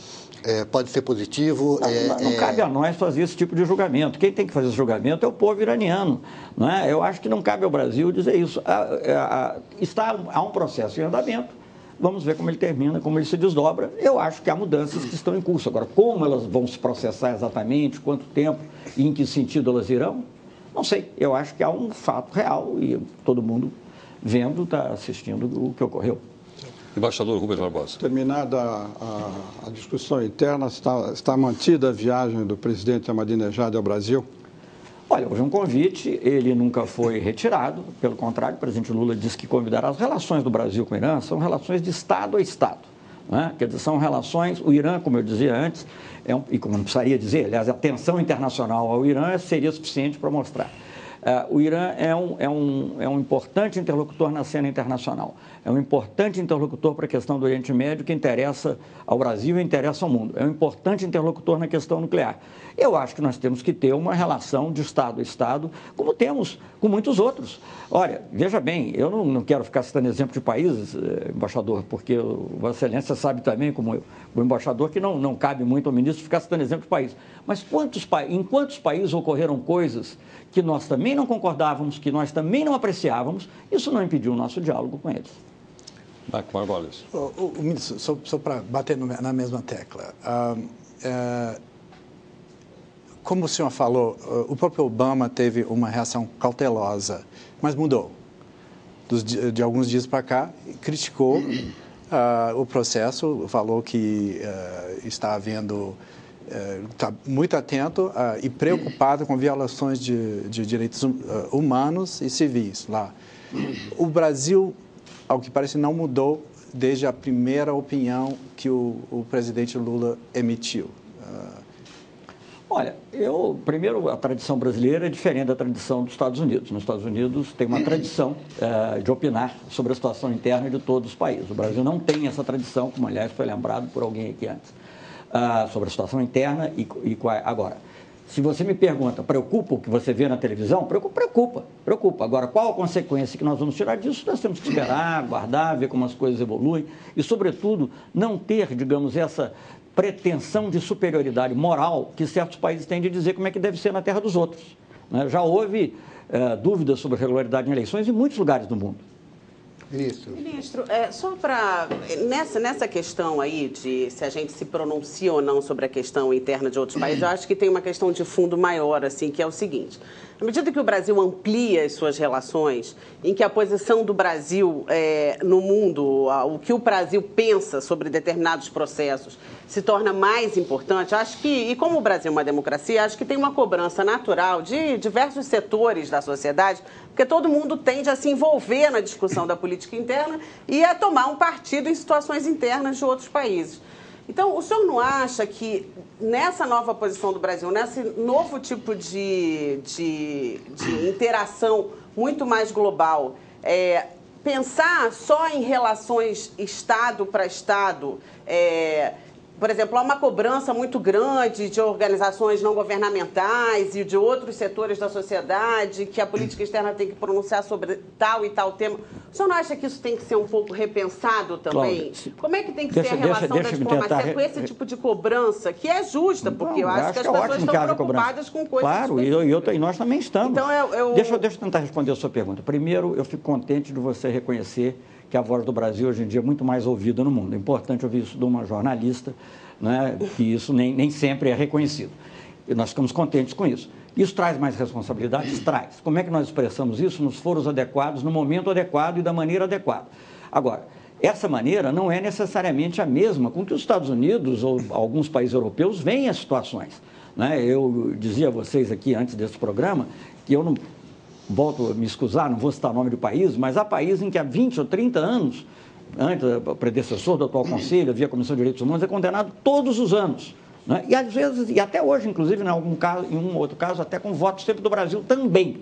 Speaker 5: é, pode ser positivo.
Speaker 2: Não,
Speaker 5: é,
Speaker 2: não, é... cabe a nós fazer esse tipo de julgamento. Quem tem que fazer esse julgamento é o povo iraniano. Não é? Eu acho que não cabe ao Brasil dizer isso. está, há um processo em andamento. Vamos ver como ele termina, como ele se desdobra. Eu acho que há mudanças que estão em curso. Agora, como elas vão se processar exatamente, quanto tempo e em que sentido elas irão, não sei. Eu acho que há um fato real e todo mundo vendo, está assistindo o que ocorreu.
Speaker 3: Embaixador Rubens Barbosa.
Speaker 8: Terminada a, a, discussão interna, está, está mantida a viagem do presidente Ahmadinejad ao Brasil?
Speaker 2: Olha, houve um convite, ele nunca foi retirado, pelo contrário, o presidente Lula disse que convidará. As relações do Brasil com o Irã são relações de Estado a Estado. Né? Quer dizer, são relações. O Irã, como eu dizia antes, é um, e como não precisaria dizer, aliás, a tensão internacional ao Irã seria suficiente para mostrar. Uh, o Irã é um, é, um, é um importante interlocutor na cena internacional é um importante interlocutor para a questão do Oriente Médio que interessa ao Brasil e interessa ao mundo. É um importante interlocutor na questão nuclear. Eu acho que nós temos que ter uma relação de Estado a Estado, como temos com muitos outros. Olha, veja bem, eu não, não quero ficar citando exemplo de países, eh, embaixador, porque Vossa Excelência sabe também, como o embaixador, que não, não cabe muito ao ministro ficar citando exemplo de país. Mas quantos, em quantos países ocorreram coisas que nós também não concordávamos, que nós também não apreciávamos, isso não impediu o nosso diálogo com eles.
Speaker 3: Marco Wallace.
Speaker 6: O, o, o ministro, só, só para bater no, na mesma tecla. Uh, uh, como o senhor falou, uh, o próprio Obama teve uma reação cautelosa, mas mudou. Dos, de alguns dias para cá, criticou o processo, falou que está havendo está muito atento uh, e preocupado com violações de, de direitos uh, humanos e civis lá. O Brasil ao que parece, não mudou desde a primeira opinião que o, o presidente Lula emitiu.
Speaker 2: Olha, eu primeiro a tradição brasileira é diferente da tradição dos Estados Unidos. Nos Estados Unidos tem uma tradição uh, de opinar sobre a situação interna de todos os países. O Brasil não tem essa tradição, como aliás foi lembrado por alguém aqui antes, uh, sobre a situação interna e, e agora. Se você me pergunta, preocupa o que você vê na televisão? Preocupa, preocupa, preocupa. Agora, qual a consequência que nós vamos tirar disso? Nós temos que esperar, aguardar, ver como as coisas evoluem e, sobretudo, não ter, digamos, essa pretensão de superioridade moral que certos países têm de dizer como é que deve ser na terra dos outros. Né? Já houve é, dúvidas sobre regularidade em eleições em muitos lugares do mundo.
Speaker 4: Ministro. Ministro, é, só para. Nessa, nessa questão aí de se a gente se pronuncia ou não sobre a questão interna de outros países, eu acho que tem uma questão de fundo maior, assim, que é o seguinte. À medida que o Brasil amplia as suas relações, em que a posição do Brasil é, no mundo, o que o Brasil pensa sobre determinados processos, se torna mais importante, acho que, e como o Brasil é uma democracia, acho que tem uma cobrança natural de diversos setores da sociedade, porque todo mundo tende a se envolver na discussão da política interna e a tomar um partido em situações internas de outros países. Então, o senhor não acha que nessa nova posição do Brasil, nesse novo tipo de, de, de interação muito mais global, é, pensar só em relações Estado para Estado, é, por exemplo, há uma cobrança muito grande de organizações não governamentais e de outros setores da sociedade que a política externa tem que pronunciar sobre tal e tal tema. O senhor não acha que isso tem que ser um pouco repensado também? Cláudia, Como é que tem que deixa, ser a relação deixa, deixa da diplomacia com esse tipo de cobrança, que é justa, porque eu, acho, acho que as é pessoas estão preocupadas com coisas
Speaker 2: Claro, e, eu, eu, e, nós também estamos. Então, eu, eu... Deixa, deixa eu tentar responder a sua pergunta. Primeiro, eu fico contente de você reconhecer que a voz do Brasil hoje em dia é muito mais ouvida no mundo. É importante ouvir isso de uma jornalista, né, que isso nem, nem sempre é reconhecido. E nós ficamos contentes com isso. Isso traz mais responsabilidades? Traz. Como é que nós expressamos isso nos foros adequados, no momento adequado e da maneira adequada? Agora, essa maneira não é necessariamente a mesma com que os Estados Unidos ou alguns países europeus veem as situações. Né? Eu dizia a vocês aqui antes desse programa que eu não volto a me excusar, não vou citar o nome do país, mas há países em que há 20 ou 30 anos, antes, o predecessor do atual conselho, havia Comissão de Direitos Humanos, é condenado todos os anos. Né? E às vezes, e até hoje, inclusive, em algum caso, em um outro caso, até com votos sempre do Brasil também.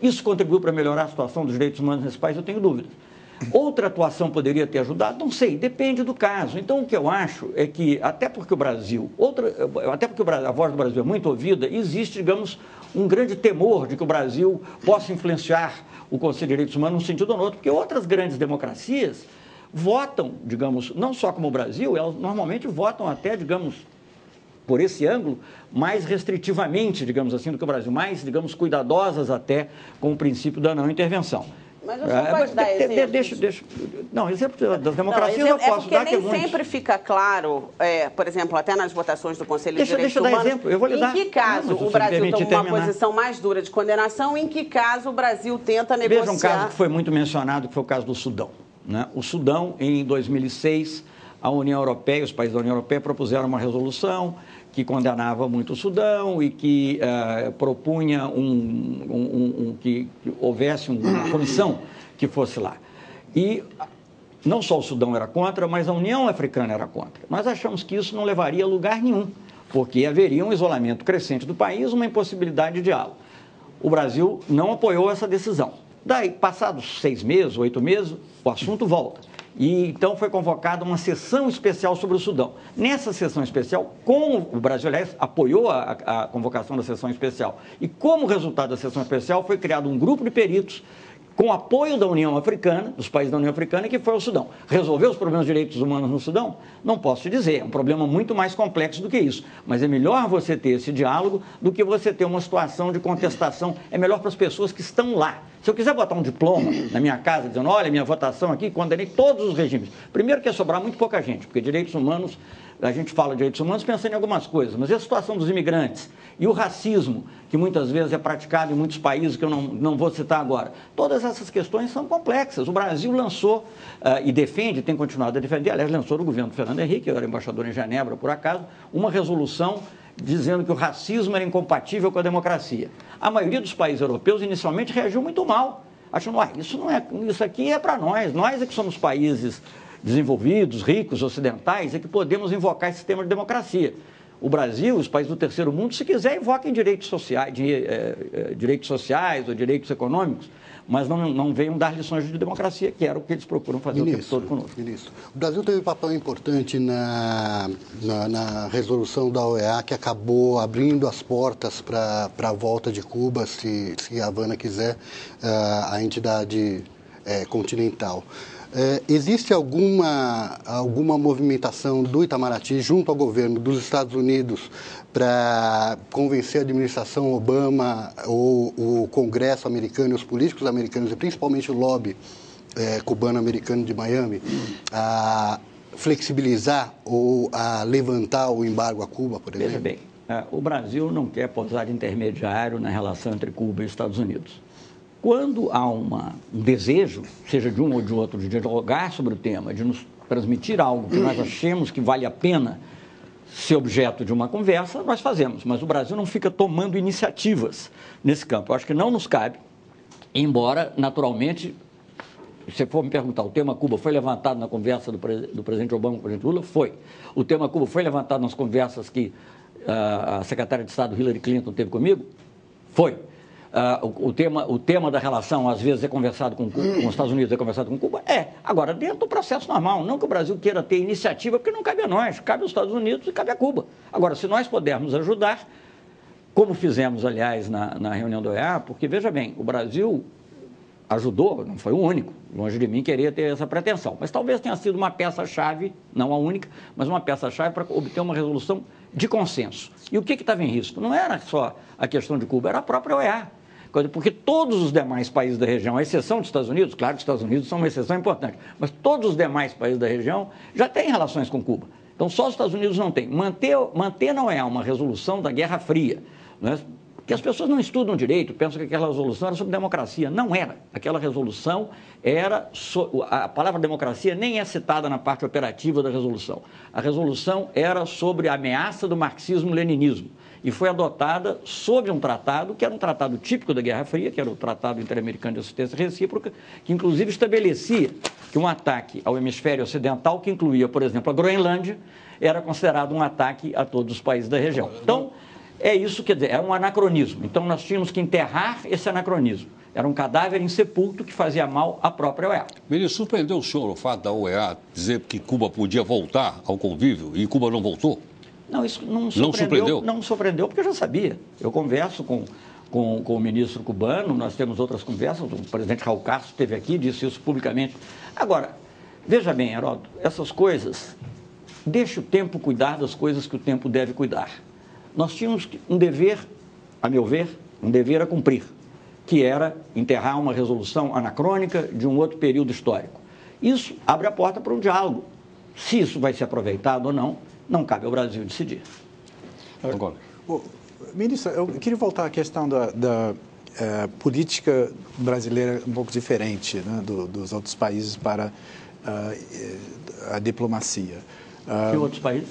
Speaker 2: Isso contribuiu para melhorar a situação dos direitos humanos nesse país, eu tenho dúvidas. Outra atuação poderia ter ajudado? Não sei, depende do caso. Então, o que eu acho é que, até porque o Brasil, outra, até porque a voz do Brasil é muito ouvida, existe, digamos, um grande temor de que o Brasil possa influenciar o Conselho de Direitos Humanos num sentido ou no outro, porque outras grandes democracias votam, digamos, não só como o Brasil, elas normalmente votam até, digamos, por esse ângulo, mais restritivamente, digamos assim, do que o Brasil, mais, digamos, cuidadosas até com o princípio da não intervenção.
Speaker 4: Mas é, pode dar exemplos?
Speaker 2: Deixa, deixa, não, exemplo das democracias não, exemplo, eu posso
Speaker 4: é
Speaker 2: dar.
Speaker 4: Porque nem sempre fica claro, é, por exemplo, até nas votações do Conselho
Speaker 2: deixa,
Speaker 4: de Direitos
Speaker 2: deixa
Speaker 4: Humanos,
Speaker 2: dar exemplo. Eu vou lhe
Speaker 4: em
Speaker 2: dar.
Speaker 4: que caso não, o Brasil toma uma terminar. posição mais dura de condenação, em que caso o Brasil tenta negociar...
Speaker 2: Veja um caso que foi muito mencionado, que foi o caso do Sudão. Né? O Sudão, em 2006, a União Europeia, os países da União Europeia propuseram uma resolução que condenava muito o Sudão e que uh, propunha um, um, um, que, que houvesse uma [coughs] comissão que fosse lá. E não só o Sudão era contra, mas a União Africana era contra. Nós achamos que isso não levaria a lugar nenhum, porque haveria um isolamento crescente do país, uma impossibilidade de diálogo. O Brasil não apoiou essa decisão. Daí, passados seis meses, oito meses, o assunto volta. E então foi convocada uma sessão especial sobre o Sudão. Nessa sessão especial, com o Brasil, aliás, apoiou a, a convocação da sessão especial. E como resultado da sessão especial, foi criado um grupo de peritos com apoio da União Africana, dos países da União Africana, que foi o Sudão. Resolveu os problemas de direitos humanos no Sudão? Não posso te dizer, é um problema muito mais complexo do que isso. Mas é melhor você ter esse diálogo do que você ter uma situação de contestação. É melhor para as pessoas que estão lá. Se eu quiser botar um diploma na minha casa dizendo, olha, minha votação aqui, condenei todos os regimes. Primeiro que ia sobrar muito pouca gente, porque direitos humanos a gente fala de direitos humanos pensando em algumas coisas, mas e a situação dos imigrantes? E o racismo, que muitas vezes é praticado em muitos países, que eu não, não vou citar agora. Todas essas questões são complexas. O Brasil lançou uh, e defende, tem continuado a defender, aliás, lançou no governo do Fernando Henrique, eu era embaixador em Genebra, por acaso, uma resolução dizendo que o racismo era incompatível com a democracia. A maioria dos países europeus inicialmente reagiu muito mal, achando, ah, isso não é, isso aqui é para nós, nós é que somos países desenvolvidos, ricos, ocidentais, é que podemos invocar esse sistema de democracia. O Brasil, os países do terceiro mundo, se quiser, invoquem direitos sociais, de, é, direitos sociais ou direitos econômicos, mas não, não venham dar lições de democracia, que era o que eles procuram fazer ministro, o tempo todo conosco.
Speaker 5: Ministro, o Brasil teve um papel importante na, na, na resolução da OEA, que acabou abrindo as portas para a volta de Cuba, se, se a Havana quiser, uh, a entidade é, continental. É, existe alguma, alguma movimentação do Itamaraty junto ao governo dos Estados Unidos para convencer a administração Obama ou o Congresso americano, os políticos americanos e principalmente o lobby é, cubano-americano de Miami a flexibilizar ou a levantar o embargo a Cuba, por exemplo?
Speaker 2: Veja bem, é, o Brasil não quer posar de intermediário na relação entre Cuba e Estados Unidos. Quando há uma, um desejo, seja de um ou de outro, de dialogar sobre o tema, de nos transmitir algo que nós achemos que vale a pena ser objeto de uma conversa, nós fazemos. Mas o Brasil não fica tomando iniciativas nesse campo. Eu acho que não nos cabe, embora, naturalmente, se for me perguntar, o tema Cuba foi levantado na conversa do, do presidente Obama com o presidente Lula? Foi. O tema Cuba foi levantado nas conversas que uh, a secretária de Estado Hillary Clinton teve comigo? Foi. Uh, o, tema, o tema da relação, às vezes, é conversado com, com os Estados Unidos, é conversado com Cuba? É. Agora, dentro do processo normal. Não que o Brasil queira ter iniciativa, porque não cabe a nós, cabe aos Estados Unidos e cabe a Cuba. Agora, se nós pudermos ajudar, como fizemos, aliás, na, na reunião do OEA, porque, veja bem, o Brasil ajudou, não foi o único, longe de mim querer ter essa pretensão, mas talvez tenha sido uma peça-chave, não a única, mas uma peça-chave para obter uma resolução de consenso. E o que estava em risco? Não era só a questão de Cuba, era a própria OEA porque todos os demais países da região, à exceção dos Estados Unidos, claro que os Estados Unidos são uma exceção importante, mas todos os demais países da região já têm relações com Cuba. Então, só os Estados Unidos não têm. Manter, manter não é uma resolução da Guerra Fria, né? que as pessoas não estudam direito, pensam que aquela resolução era sobre democracia. Não era. Aquela resolução era. So... A palavra democracia nem é citada na parte operativa da resolução. A resolução era sobre a ameaça do marxismo-leninismo e foi adotada sob um tratado que era um tratado típico da Guerra Fria, que era o Tratado Interamericano de Assistência Recíproca, que inclusive estabelecia que um ataque ao hemisfério ocidental, que incluía, por exemplo, a Groenlândia, era considerado um ataque a todos os países da região. Então, é isso, quer dizer, era um anacronismo. Então, nós tínhamos que enterrar esse anacronismo. Era um cadáver insepulto que fazia mal à própria OEA.
Speaker 3: Ministro, surpreendeu o senhor o fato da OEA dizer que Cuba podia voltar ao convívio e Cuba não voltou?
Speaker 2: Não, isso não surpreendeu. Não surpreendeu? Não surpreendeu porque eu já sabia. Eu converso com, com, com, o ministro cubano, nós temos outras conversas, o presidente Raul Castro esteve aqui, disse isso publicamente. Agora, veja bem, Heródoto, essas coisas, deixe o tempo cuidar das coisas que o tempo deve cuidar. Nós tínhamos um dever, a meu ver, um dever a cumprir, que era enterrar uma resolução anacrônica de um outro período histórico. Isso abre a porta para um diálogo. Se isso vai ser aproveitado ou não, não cabe ao Brasil decidir.
Speaker 6: Agora. ministro, eu queria voltar à questão da, da é, política brasileira um pouco diferente né, do, dos outros países para uh, a diplomacia.
Speaker 2: Uh, que outros países?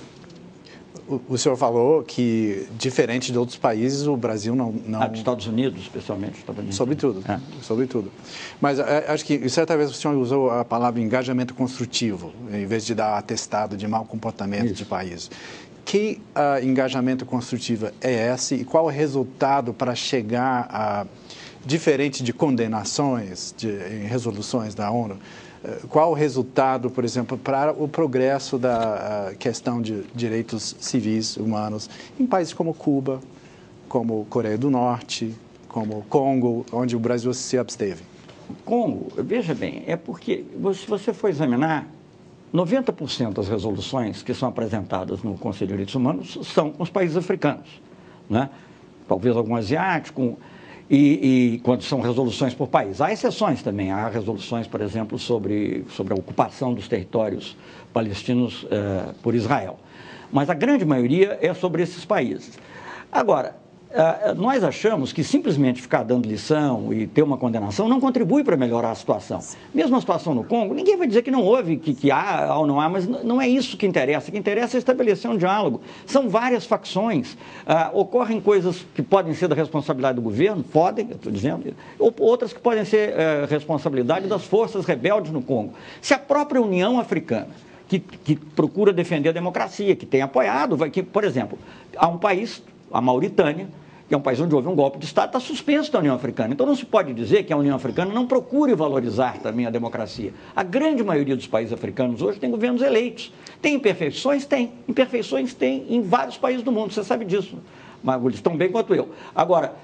Speaker 6: O, senhor falou que, diferente de outros países, o Brasil não... não...
Speaker 2: Ah, dos Estados Unidos, especialmente.
Speaker 6: Sobretudo, é. sobretudo. Mas é, acho que, certa vez, o senhor usou a palavra engajamento construtivo, em vez de dar atestado de mau comportamento Isso. de país. Que uh, engajamento construtivo é esse e qual o resultado para chegar a, diferente de condenações de, em resoluções da ONU, qual o resultado, por exemplo, para o progresso da questão de direitos civis humanos em países como Cuba, como Coreia do Norte, como Congo, onde o Brasil se absteve?
Speaker 2: Congo, veja bem, é porque se você for examinar, 90% das resoluções que são apresentadas no Conselho de Direitos Humanos são com os países africanos, né? talvez algum asiático, e, e, quando são resoluções por país. Há exceções também, há resoluções, por exemplo, sobre, sobre a ocupação dos territórios palestinos eh, por Israel. Mas a grande maioria é sobre esses países. Agora, nós achamos que simplesmente ficar dando lição e ter uma condenação não contribui para melhorar a situação. Mesmo a situação no Congo, ninguém vai dizer que não houve, que, que há ou não há, mas não é isso que interessa. O que interessa é estabelecer um diálogo. São várias facções. Ah, ocorrem coisas que podem ser da responsabilidade do governo, podem, estou dizendo, ou outras que podem ser eh, responsabilidade das forças rebeldes no Congo. Se a própria União Africana que, que procura defender a democracia, que tem apoiado, que, por exemplo, há um país, a Mauritânia, que é um país onde houve um golpe de Estado, está suspenso da União Africana. Então não se pode dizer que a União Africana não procure valorizar também a democracia. A grande maioria dos países africanos hoje tem governos eleitos. Tem imperfeições? Tem. Imperfeições tem em vários países do mundo, você sabe disso, Margulhos, tão bem quanto eu. Agora,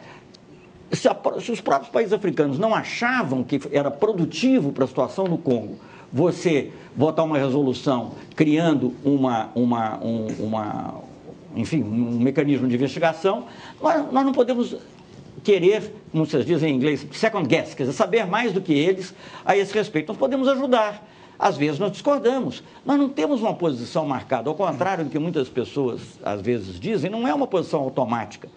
Speaker 2: se, a, se os próprios países africanos não achavam que era produtivo para a situação no Congo você votar uma resolução criando uma, uma, um, uma, enfim, um mecanismo de investigação, nós, nós não podemos querer, como vocês dizem em inglês, second guess, quer dizer, saber mais do que eles a esse respeito. Nós podemos ajudar. Às vezes nós discordamos. Nós não temos uma posição marcada. Ao contrário do que muitas pessoas às vezes dizem, não é uma posição automática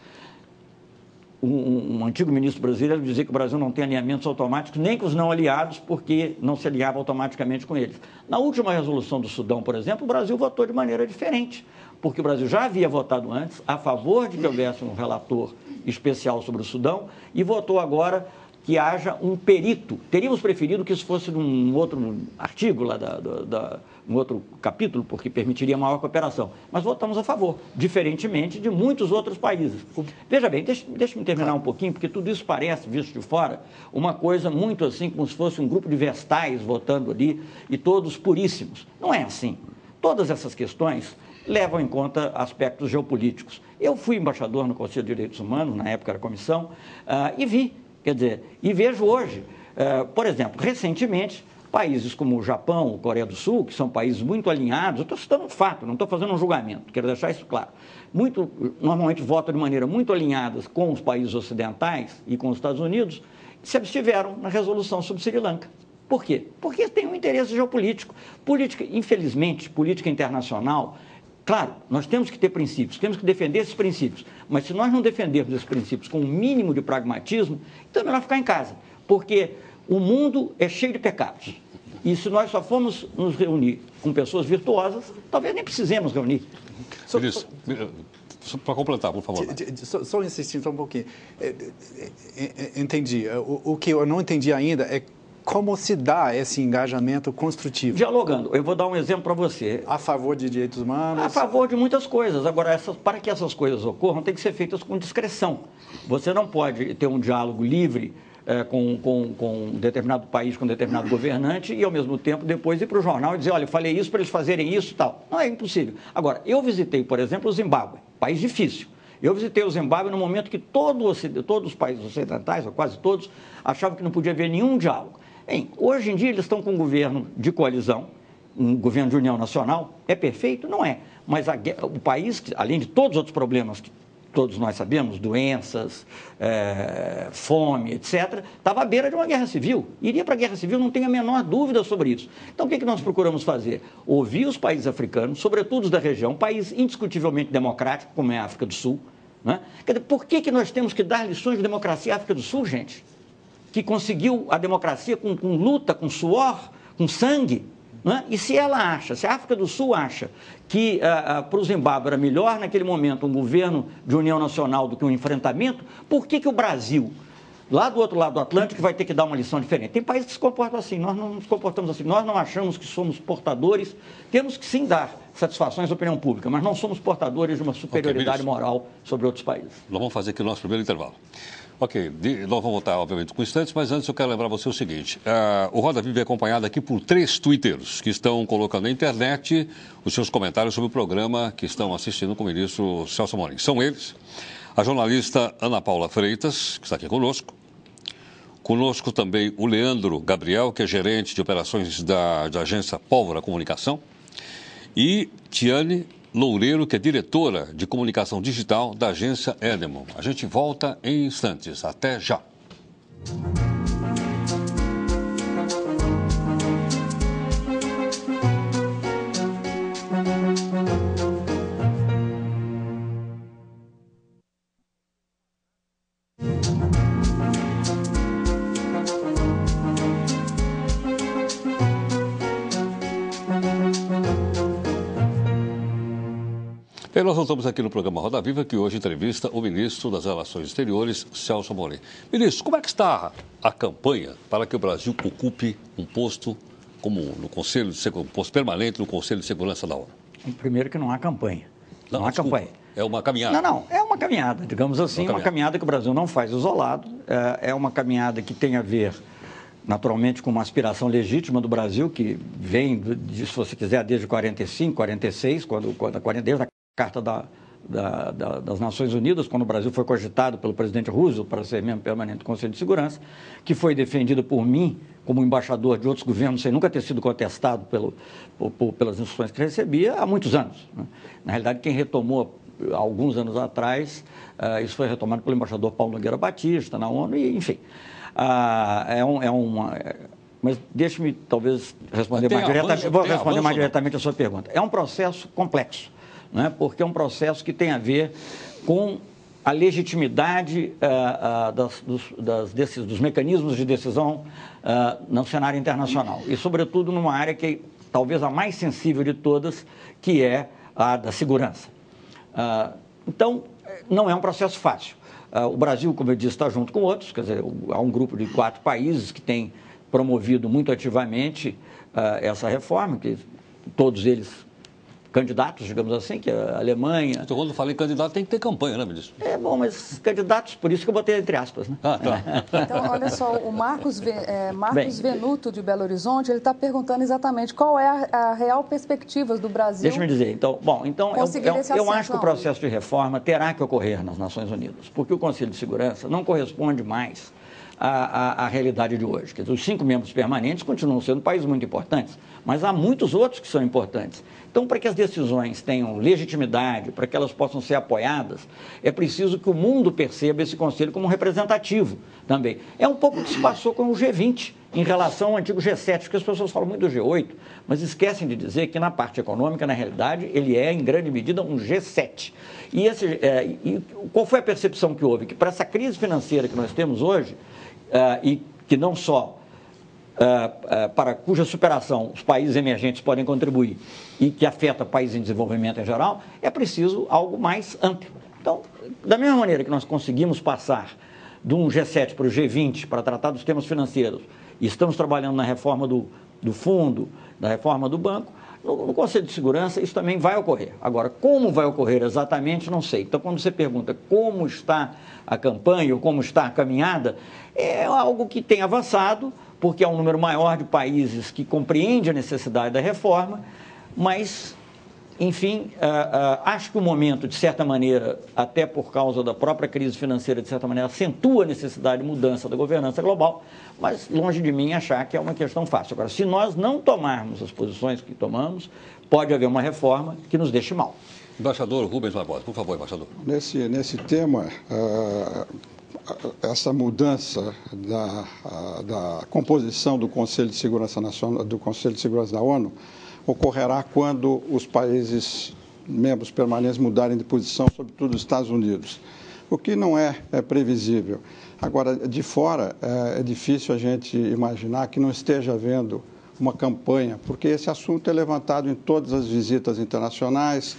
Speaker 2: um, um, antigo ministro brasileiro dizia que o Brasil não tem alinhamentos automáticos nem com os não aliados, porque não se alinhava automaticamente com eles. Na última resolução do Sudão, por exemplo, o Brasil votou de maneira diferente, porque o Brasil já havia votado antes a favor de que houvesse um relator especial sobre o Sudão e votou agora que haja um perito. Teríamos preferido que isso fosse num outro artigo lá da, da, da um outro capítulo, porque permitiria maior cooperação. Mas votamos a favor, diferentemente de muitos outros países. Veja bem, deixe, deixe-me terminar um pouquinho, porque tudo isso parece, visto de fora, uma coisa muito assim, como se fosse um grupo de vestais votando ali e todos puríssimos. Não é assim. Todas essas questões levam em conta aspectos geopolíticos. Eu fui embaixador no Conselho de Direitos Humanos, na época era comissão, uh, e vi Quer dizer, e vejo hoje, uh, por exemplo, recentemente, países como o Japão, a Coreia do Sul, que são países muito alinhados, eu estou citando um fato, não estou fazendo um julgamento, quero deixar isso claro. Muito, normalmente votam de maneira muito alinhada com os países ocidentais e com os Estados Unidos, se abstiveram na resolução sobre Sri Lanka. Por quê? Porque tem um interesse geopolítico. Política, infelizmente, política internacional Claro, nós temos que ter princípios, temos que defender esses princípios, mas se nós não defendermos esses princípios com o um mínimo de pragmatismo, então é melhor ficar em casa, porque o mundo é cheio de pecados. E se nós só formos nos reunir com pessoas virtuosas, talvez nem precisemos reunir.
Speaker 3: Só, para completar, por favor.
Speaker 6: Só, só insistindo um pouquinho. É, é, é, entendi. O, o que eu não entendi ainda é como se dá esse engajamento construtivo?
Speaker 2: Dialogando. Eu vou dar um exemplo para você.
Speaker 6: A favor de direitos humanos?
Speaker 2: A favor de muitas coisas. Agora, essas, para que essas coisas ocorram, tem que ser feitas com discreção. Você não pode ter um diálogo livre é, com, com, com um determinado país, com um determinado governante, e ao mesmo tempo depois ir para o jornal e dizer, olha, eu falei isso para eles fazerem isso e tal. Não é impossível. Agora, eu visitei, por exemplo, o Zimbábue, país difícil. Eu visitei o Zimbábue no momento que todo, todos os países ocidentais, ou quase todos, achavam que não podia haver nenhum diálogo. Bem, hoje em dia eles estão com um governo de coalizão, um governo de união nacional. É perfeito? Não é. Mas a, o país, além de todos os outros problemas que todos nós sabemos, doenças, é, fome, etc., estava à beira de uma guerra civil. Iria para a guerra civil, não tenho a menor dúvida sobre isso. Então, o que, que nós procuramos fazer? Ouvir os países africanos, sobretudo os da região, país indiscutivelmente democrático, como é a África do Sul. Né? Por que, que nós temos que dar lições de democracia à África do Sul, gente? Que conseguiu a democracia com, com luta, com suor, com sangue. Né? E se ela acha, se a África do Sul acha que uh, uh, para o Zimbábue era melhor naquele momento um governo de união nacional do que um enfrentamento, por que, que o Brasil, lá do outro lado do Atlântico, vai ter que dar uma lição diferente? Tem países que se comportam assim, nós não nos comportamos assim, nós não achamos que somos portadores, temos que sim dar satisfações à opinião pública, mas não somos portadores de uma superioridade okay, moral sobre outros países.
Speaker 3: Nós vamos fazer aqui o nosso primeiro intervalo. Ok, nós vamos voltar, obviamente, com instantes, mas antes eu quero lembrar você o seguinte: uh, o Roda Viva é acompanhado aqui por três twitteiros que estão colocando na internet os seus comentários sobre o programa que estão assistindo com o ministro Celso Amorim. São eles, a jornalista Ana Paula Freitas, que está aqui conosco, conosco também o Leandro Gabriel, que é gerente de operações da, da agência Pólvora Comunicação, e Tiane Loureiro, que é diretora de comunicação digital da agência Edemon. A gente volta em instantes. Até já. E nós voltamos aqui no programa Roda Viva, que hoje entrevista o ministro das Relações Exteriores, Celso Amorim. Ministro, como é que está a campanha para que o Brasil ocupe um posto como no Conselho de Segurança, posto permanente no Conselho de Segurança da ONU?
Speaker 2: Primeiro que não há campanha.
Speaker 3: Não, não há desculpa. campanha. É uma caminhada.
Speaker 2: Não, não, é uma caminhada, digamos assim, uma caminhada, uma caminhada que o Brasil não faz isolado, é, é uma caminhada que tem a ver naturalmente com uma aspiração legítima do Brasil, que vem, se você quiser, desde 45, 46, quando, quando, desde a Carta da, da, da, das Nações Unidas, quando o Brasil foi cogitado pelo presidente Roosevelt para ser membro permanente do Conselho de Segurança, que foi defendida por mim como embaixador de outros governos, sem nunca ter sido contestado pelo, por, por, pelas instruções que recebia, há muitos anos. Né? Na realidade, quem retomou alguns anos atrás, uh, isso foi retomado pelo embaixador Paulo Nogueira Batista na ONU, e, enfim. Uh, é, um, é uma. É, mas deixe-me talvez responder mais diretamente. Vou responder avanço, mais diretamente a sua pergunta. É um processo complexo né? porque é um processo que tem a ver com a legitimidade uh, uh, das, dos, das, desses, dos mecanismos de decisão uh, no cenário internacional. E, sobretudo, numa área que talvez a mais sensível de todas, que é a da segurança. então, não é um processo fácil. o Brasil, como eu disse, está junto com outros, quer dizer, há um grupo de quatro países que tem promovido muito ativamente essa reforma, que todos eles candidatos, digamos assim, que é a Alemanha.
Speaker 3: Então, quando fala em candidato, tem que ter campanha, né, ministro?
Speaker 2: É bom, mas candidatos, por isso que eu botei entre aspas, né? Ah,
Speaker 1: tá. [laughs] Então, olha só, o Marcos, é, Marcos Bem, Venuto, de Belo Horizonte, ele está perguntando exatamente qual é a, a real perspectiva do Brasil.
Speaker 2: Deixa eu dizer, então, bom, então eu, eu, eu acho que o processo de reforma terá que ocorrer nas Nações Unidas, porque o Conselho de Segurança não corresponde mais à, à, à realidade de hoje. Quer dizer, os cinco membros permanentes continuam sendo países muito importantes, mas há muitos outros que são importantes. Então, para que as decisões tenham legitimidade, para que elas possam ser apoiadas, é preciso que o mundo perceba esse conselho como representativo também. É um pouco o que se passou com o G20 em relação ao antigo G7, porque as pessoas falam muito do G8, mas esquecem de dizer que na parte econômica, na realidade, ele é, em grande medida, um G7. E, esse, é, e qual foi a percepção que houve? Que para essa crise financeira que nós temos hoje, é, e que não só uh, uh, para cuja superação os países emergentes podem contribuir e que afeta países em desenvolvimento em geral, é preciso algo mais amplo. Então, da mesma maneira que nós conseguimos passar de um G7 para o G20 para tratar dos temas financeiros e estamos trabalhando na reforma do, do fundo, da reforma do banco, no, Conselho de Segurança isso também vai ocorrer. Agora, como vai ocorrer exatamente, não sei. Então, quando você pergunta como está a campanha ou como está a caminhada, é algo que tem avançado, porque há um número maior de países que compreende a necessidade da reforma, mas, enfim, uh, uh, acho que o momento, de certa maneira, até por causa da própria crise financeira, de certa maneira, acentua a necessidade de mudança da governança global, mas longe de mim achar que é uma questão fácil. Agora, se nós não tomarmos as posições que tomamos, pode haver uma reforma que nos deixe mal.
Speaker 3: Embaixador Rubens Barbosa, por favor, embaixador.
Speaker 8: Nesse, nesse tema, uh, essa mudança da, da composição do Conselho de Segurança Nacional, do Conselho de Segurança da ONU ocorrerá quando os países membros permanentes mudarem de posição, sobretudo os Estados Unidos, o que não é, é previsível. Agora, de fora, é, é difícil a gente imaginar que não esteja havendo uma campanha, porque esse assunto é levantado em todas as visitas internacionais,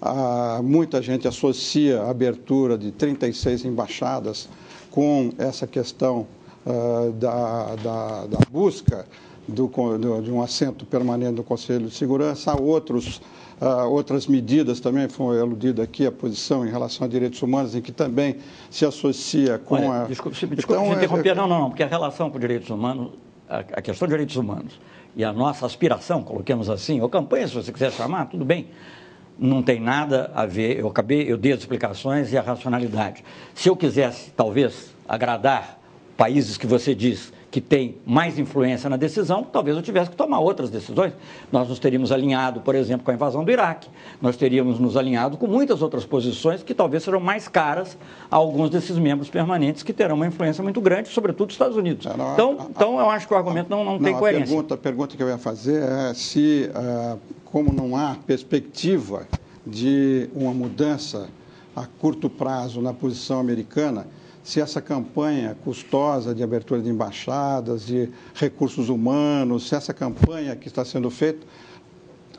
Speaker 8: ah, muita gente associa a abertura de 36 embaixadas com essa questão uh, da, da, da, busca do, do, de um assento permanente no Conselho de Segurança. Há outros, uh, outras medidas também, foi aludida aqui a posição em relação a direitos humanos, em que também se associa com
Speaker 2: Olha, a. Desculpe, desculpe então, interromper, é... não, não, não, porque a relação com direitos humanos, a, a questão de direitos humanos e a nossa aspiração, coloquemos assim, ou campanha, se você quiser chamar, tudo bem não tem nada a ver, eu acabei, eu dei as explicações e a racionalidade. Se eu quisesse, talvez, agradar países que você diz que têm mais influência na decisão, talvez eu tivesse que tomar outras decisões. Nós nos teríamos alinhado, por exemplo, com a invasão do Iraque. Nós teríamos nos alinhado com muitas outras posições que talvez serão mais caras a alguns desses membros permanentes que terão uma influência muito grande, sobretudo os Estados Unidos. Então, a, então, eu acho que o argumento não, não, não tem coerência.
Speaker 8: A pergunta, a pergunta que eu ia fazer é se uh, como não há perspectiva de uma mudança a curto prazo na posição americana, se essa campanha custosa de abertura de embaixadas, de recursos humanos, se essa campanha que está sendo feita,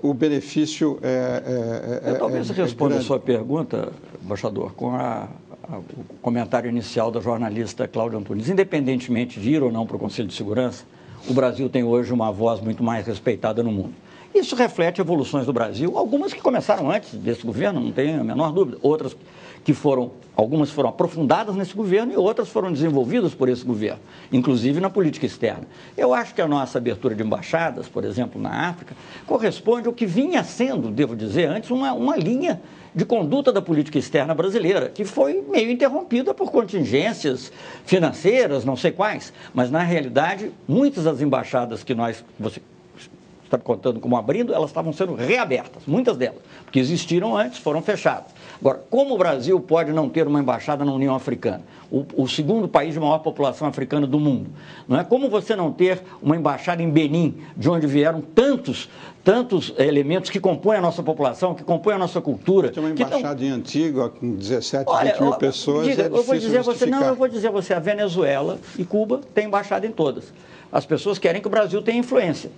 Speaker 8: o benefício é.
Speaker 2: é, é Eu talvez é, responda a sua pergunta, embaixador, com a, a, o comentário inicial da jornalista Cláudia Antunes. Independentemente de ir ou não para o Conselho de Segurança, o Brasil tem hoje uma voz muito mais respeitada no mundo. Isso reflete evoluções do Brasil, algumas que começaram antes desse governo, não tem a menor dúvida, outras que foram, algumas foram aprofundadas nesse governo e outras foram desenvolvidas por esse governo, inclusive na política externa. Eu acho que a nossa abertura de embaixadas, por exemplo, na África, corresponde ao que vinha sendo, devo dizer antes, uma, uma linha de conduta da política externa brasileira, que foi meio interrompida por contingências financeiras, não sei quais, mas na realidade, muitas das embaixadas que nós, você está contando como abrindo, elas estavam sendo reabertas, muitas delas, porque existiram antes, foram fechadas. Agora, como o Brasil pode não ter uma embaixada na União Africana, o, o, segundo país de maior população africana do mundo? Não é como você não ter uma embaixada em Benin, de onde vieram tantos, tantos elementos que compõem a nossa população, que compõem a nossa cultura.
Speaker 8: Tem uma embaixada
Speaker 2: tão...
Speaker 8: em Antigua com 17, Olha, 20 mil pessoas. Diga,
Speaker 2: é eu vou dizer você, não, eu vou dizer você, a Venezuela e Cuba têm embaixada em todas. As pessoas querem que o Brasil tenha influência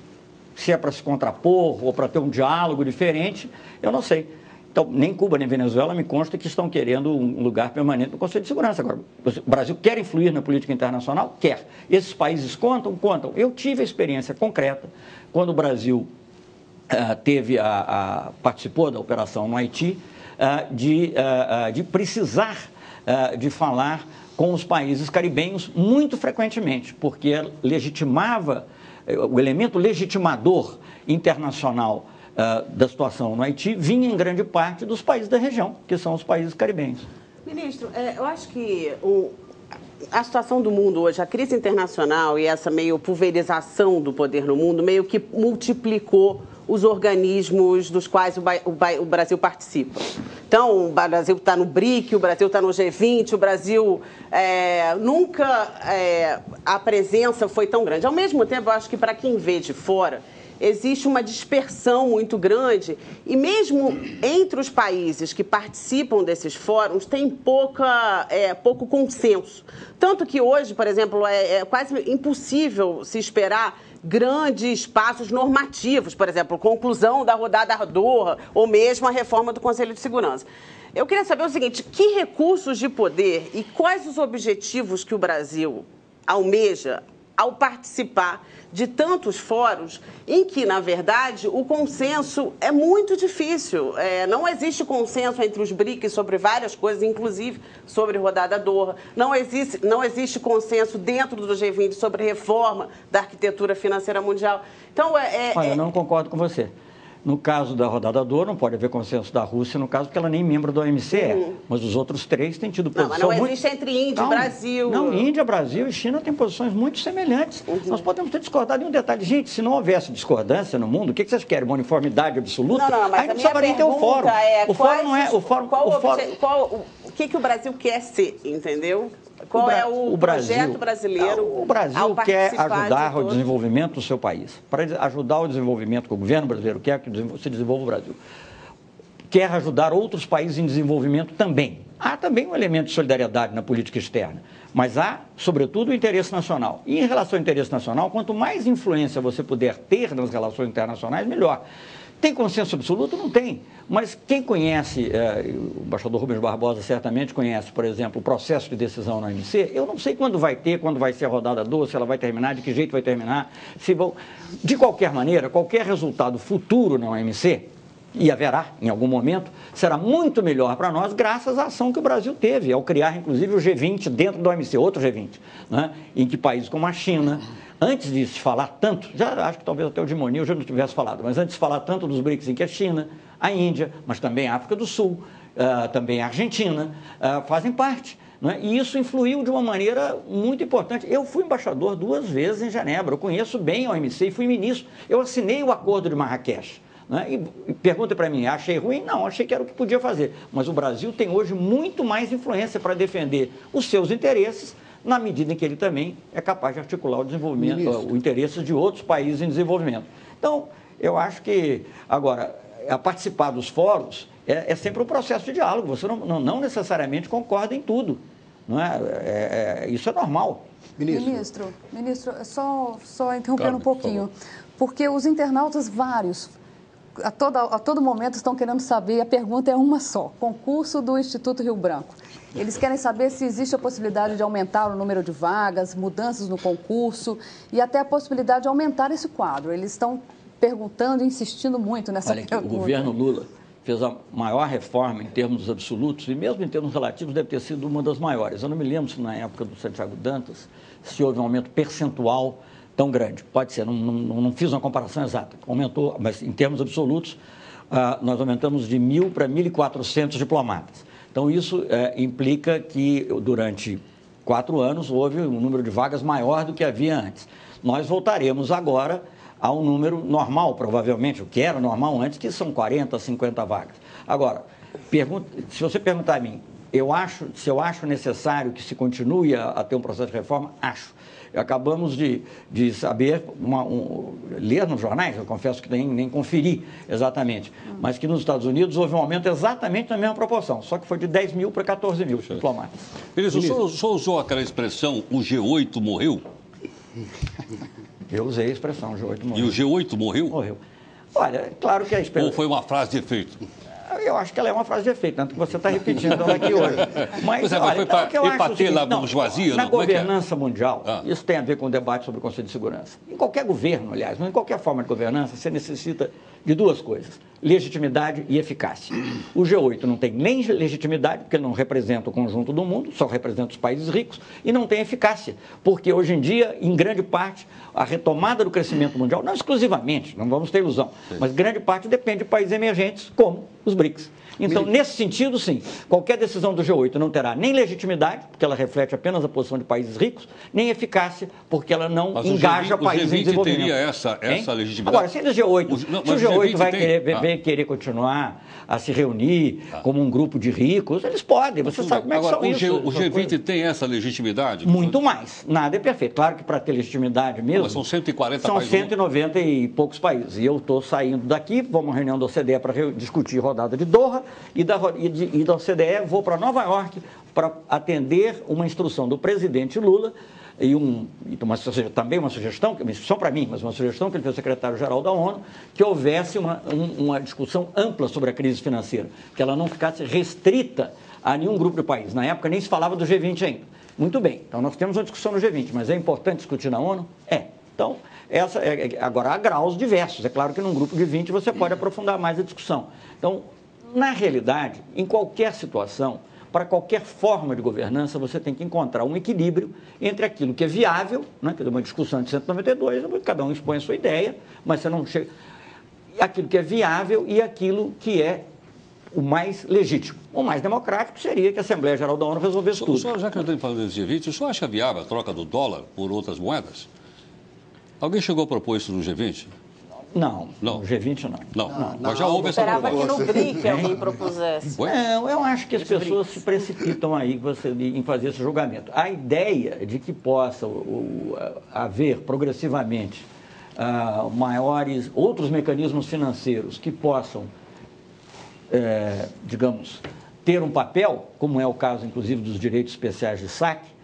Speaker 2: se é para se contrapor ou para ter um diálogo diferente, eu não sei. Então, nem Cuba nem Venezuela me consta que estão querendo um lugar permanente no Conselho de Segurança. Agora, o Brasil quer influir na política internacional? Quer. Esses países contam? Contam. Eu tive a experiência concreta quando o Brasil uh, teve a, a, participou da operação no Haiti uh, de, uh, de precisar de falar com os países caribenhos muito frequentemente, porque legitimava o elemento legitimador internacional uh, da situação no Haiti vinha em grande parte dos países da região, que são os países caribenhos.
Speaker 4: Ministro, é, eu acho que o, a situação do mundo hoje, a crise internacional e essa meio pulverização do poder no mundo, meio que multiplicou os organismos dos quais o, o, o Brasil participa. Então, o Brasil está no BRIC, o Brasil está no G20, o Brasil é, nunca é, a presença foi tão grande. Ao mesmo tempo, eu acho que para quem vê de fora, existe uma dispersão muito grande e mesmo entre os países que participam desses fóruns tem pouca, é, pouco consenso. Tanto que hoje, por exemplo, é, é quase impossível se esperar grandes passos normativos, por exemplo, conclusão da rodada Doha ou mesmo a reforma do Conselho de Segurança. Eu queria saber o seguinte: que recursos de poder e quais os objetivos que o Brasil almeja ao participar de tantos fóruns em que, na verdade, o consenso é muito difícil. É, não existe consenso entre os BRICS sobre várias coisas, inclusive sobre rodada Doha. Não existe, não existe consenso dentro do G20 sobre reforma da arquitetura financeira mundial.
Speaker 2: Então, é, é, Olha, eu não concordo com você. No caso da rodada Dor, não pode haver consenso da Rússia, no caso, porque ela nem membro da OMC é. Uhum. Mas os outros três têm tido posição.
Speaker 4: Não, mas
Speaker 2: não
Speaker 4: existe entre Índia e Brasil.
Speaker 2: Não, Índia, Brasil e China têm posições muito semelhantes. Uhum. Nós podemos ter discordado em um detalhe. Gente, se não houvesse discordância no mundo, o que vocês querem? Uma uniformidade absoluta?
Speaker 4: Não, não, mas Aí não precisava nem ter o fórum. É,
Speaker 2: o fórum não é. O fórum,
Speaker 4: qual
Speaker 2: o,
Speaker 4: fórum... qual, o que, que o Brasil quer ser, entendeu? Qual o é o, o Brasil, projeto brasileiro?
Speaker 2: O Brasil quer ajudar de o desenvolvimento do seu país. Para ajudar o desenvolvimento que o governo brasileiro quer que se desenvolva o Brasil. Quer ajudar outros países em desenvolvimento também. Há também um elemento de solidariedade na política externa, mas há, sobretudo, o interesse nacional. E em relação ao interesse nacional, quanto mais influência você puder ter nas relações internacionais, melhor. Tem consenso absoluto? Não tem. Mas quem conhece, é, o embaixador Rubens Barbosa certamente conhece, por exemplo, o processo de decisão na OMC, eu não sei quando vai ter, quando vai ser a rodada doce, ela vai terminar, de que jeito vai terminar. Se vão... De qualquer maneira, qualquer resultado futuro na OMC, e haverá em algum momento, será muito melhor para nós graças à ação que o Brasil teve, ao criar inclusive o G20 dentro do OMC, outro G20, né? em que países como a China, Antes de se falar tanto, já acho que talvez até o Dimonil já não tivesse falado, mas antes de falar tanto dos BRICS, em que a China, a Índia, mas também a África do Sul, uh, também a Argentina, uh, fazem parte. É? E isso influiu de uma maneira muito importante. Eu fui embaixador duas vezes em Genebra, eu conheço bem a OMC e fui ministro. Eu assinei o acordo de Marrakech. É? E, e pergunta para mim, achei ruim? Não, achei que era o que podia fazer. Mas o Brasil tem hoje muito mais influência para defender os seus interesses na medida em que ele também é capaz de articular o desenvolvimento, Ministro. o interesse de outros países em desenvolvimento. Então, eu acho que, agora, a participar dos fóruns é, é sempre um processo de diálogo, você não, não, não necessariamente concorda em tudo. Não é? é, é isso é normal.
Speaker 1: Ministro, ministro, ministro só, só interrompendo claro, um pouquinho, por porque os internautas vários a, toda, a todo momento estão querendo saber, a pergunta é uma só: concurso do Instituto Rio Branco. Eles querem saber se existe a possibilidade de aumentar o número de vagas, mudanças no concurso e até a possibilidade de aumentar esse quadro. Eles estão perguntando e insistindo muito nessa
Speaker 2: Olha,
Speaker 1: pergunta.
Speaker 2: O governo Lula fez a maior reforma em termos absolutos e mesmo em termos relativos deve ter sido uma das maiores. Eu não me lembro se na época do Santiago Dantas se houve um aumento percentual tão grande. Pode ser, não, não, não fiz uma comparação exata. Aumentou, mas em termos absolutos, ah, nós aumentamos de mil para 1.400 diplomatas. Então, isso é, implica que durante quatro anos houve um número de vagas maior do que havia antes. Nós voltaremos agora a um número normal, provavelmente, o que era normal antes, que são 40, 50 vagas. Agora, pergunta, se você perguntar a mim, eu acho, se eu acho necessário que se continue a, a ter um processo de reforma, acho. Acabamos de, de saber, uma, um, ler nos jornais, eu confesso que nem, nem conferi exatamente, mas que nos Estados Unidos houve um aumento exatamente na mesma proporção, só que foi de 10 mil para 14 mil diplomatas.
Speaker 3: Beleza, o senhor, o senhor usou aquela expressão, o G8 morreu?
Speaker 2: Eu usei a expressão, o G8 morreu.
Speaker 3: E o G8 morreu?
Speaker 2: Morreu. Olha, claro que a
Speaker 3: expressão... Ou foi uma frase de efeito?
Speaker 2: Eu acho que ela é uma frase de efeito, tanto que você está repetindo ela aqui hoje. [laughs]
Speaker 3: Mas, pois é, olha, foi para então, rebater na bourgeoisia,
Speaker 2: Na não, governança é é? mundial, ah. isso tem a ver com o debate sobre o Conselho de Segurança. Em qualquer governo, aliás, em qualquer forma de governança, você necessita de duas coisas: legitimidade e eficácia. O G8 não tem nem legitimidade, porque não representa o conjunto do mundo, só representa os países ricos, e não tem eficácia, porque hoje em dia, em grande parte, a retomada do crescimento mundial, não exclusivamente, não vamos ter ilusão, mas grande parte depende de países emergentes, como os BRICS. Então, nesse sentido, sim, qualquer decisão do G8 não terá nem legitimidade, porque ela reflete apenas a posição de países ricos, nem eficácia, porque ela não Mas engaja o G20, países o G20 em desenvolvimento.
Speaker 3: teria essa, essa legitimidade?
Speaker 2: Agora, se o G8, o, não, se o G8 vai tem... querer, ah. querer continuar a se reunir ah. como um grupo de ricos, eles podem. Você sabe como é que
Speaker 3: Agora,
Speaker 2: são
Speaker 3: o
Speaker 2: isso.
Speaker 3: G, o G20 tem essa legitimidade?
Speaker 2: Muito mais. Nada é perfeito. Claro que para ter legitimidade mesmo... Mas
Speaker 3: são 140
Speaker 2: são
Speaker 3: países.
Speaker 2: São 190 e poucos países. E eu estou saindo daqui, vamos uma reunião da OCDE para discutir rodada de Doha e da, e, de, e da OCDE vou para Nova York para atender uma instrução do presidente Lula e, um, e uma, também uma sugestão, só para mim, mas uma sugestão que ele fez ao secretário-geral da ONU, que houvesse uma, um, uma discussão ampla sobre a crise financeira, que ela não ficasse restrita a nenhum grupo de países. Na época nem se falava do G20 ainda. Muito bem, então nós temos uma discussão no G20, mas é importante discutir na ONU? É. Então, essa, é, é agora há graus diversos. É claro que num grupo de 20 você pode aprofundar mais a discussão. Então, na realidade, em qualquer situação, para qualquer forma de governança, você tem que encontrar um equilíbrio entre aquilo que é viável, né, que é uma discussão de 192, cada um expõe a sua ideia, mas você não chega. Aquilo que é viável e aquilo que é o mais legítimo. O mais democrático seria que a Assembleia Geral da ONU resolvesse tudo. O
Speaker 3: senhor, já que eu estou falando desse G20, o senhor acha viável a troca do dólar por outras moedas? Alguém chegou a propor isso no G20?
Speaker 2: Não, não. G20 não.
Speaker 3: Não, não. não. mas já houve essa
Speaker 4: proposta. Esperava que no BRIC alguém [laughs] propusesse.
Speaker 2: Não, eu acho que as pessoas se precipitam aí você, em fazer esse julgamento. A ideia de que possa o, haver progressivamente uh, maiores, outros mecanismos financeiros que possam, é, digamos, ter um papel, como é o caso, inclusive, dos direitos especiais de saque,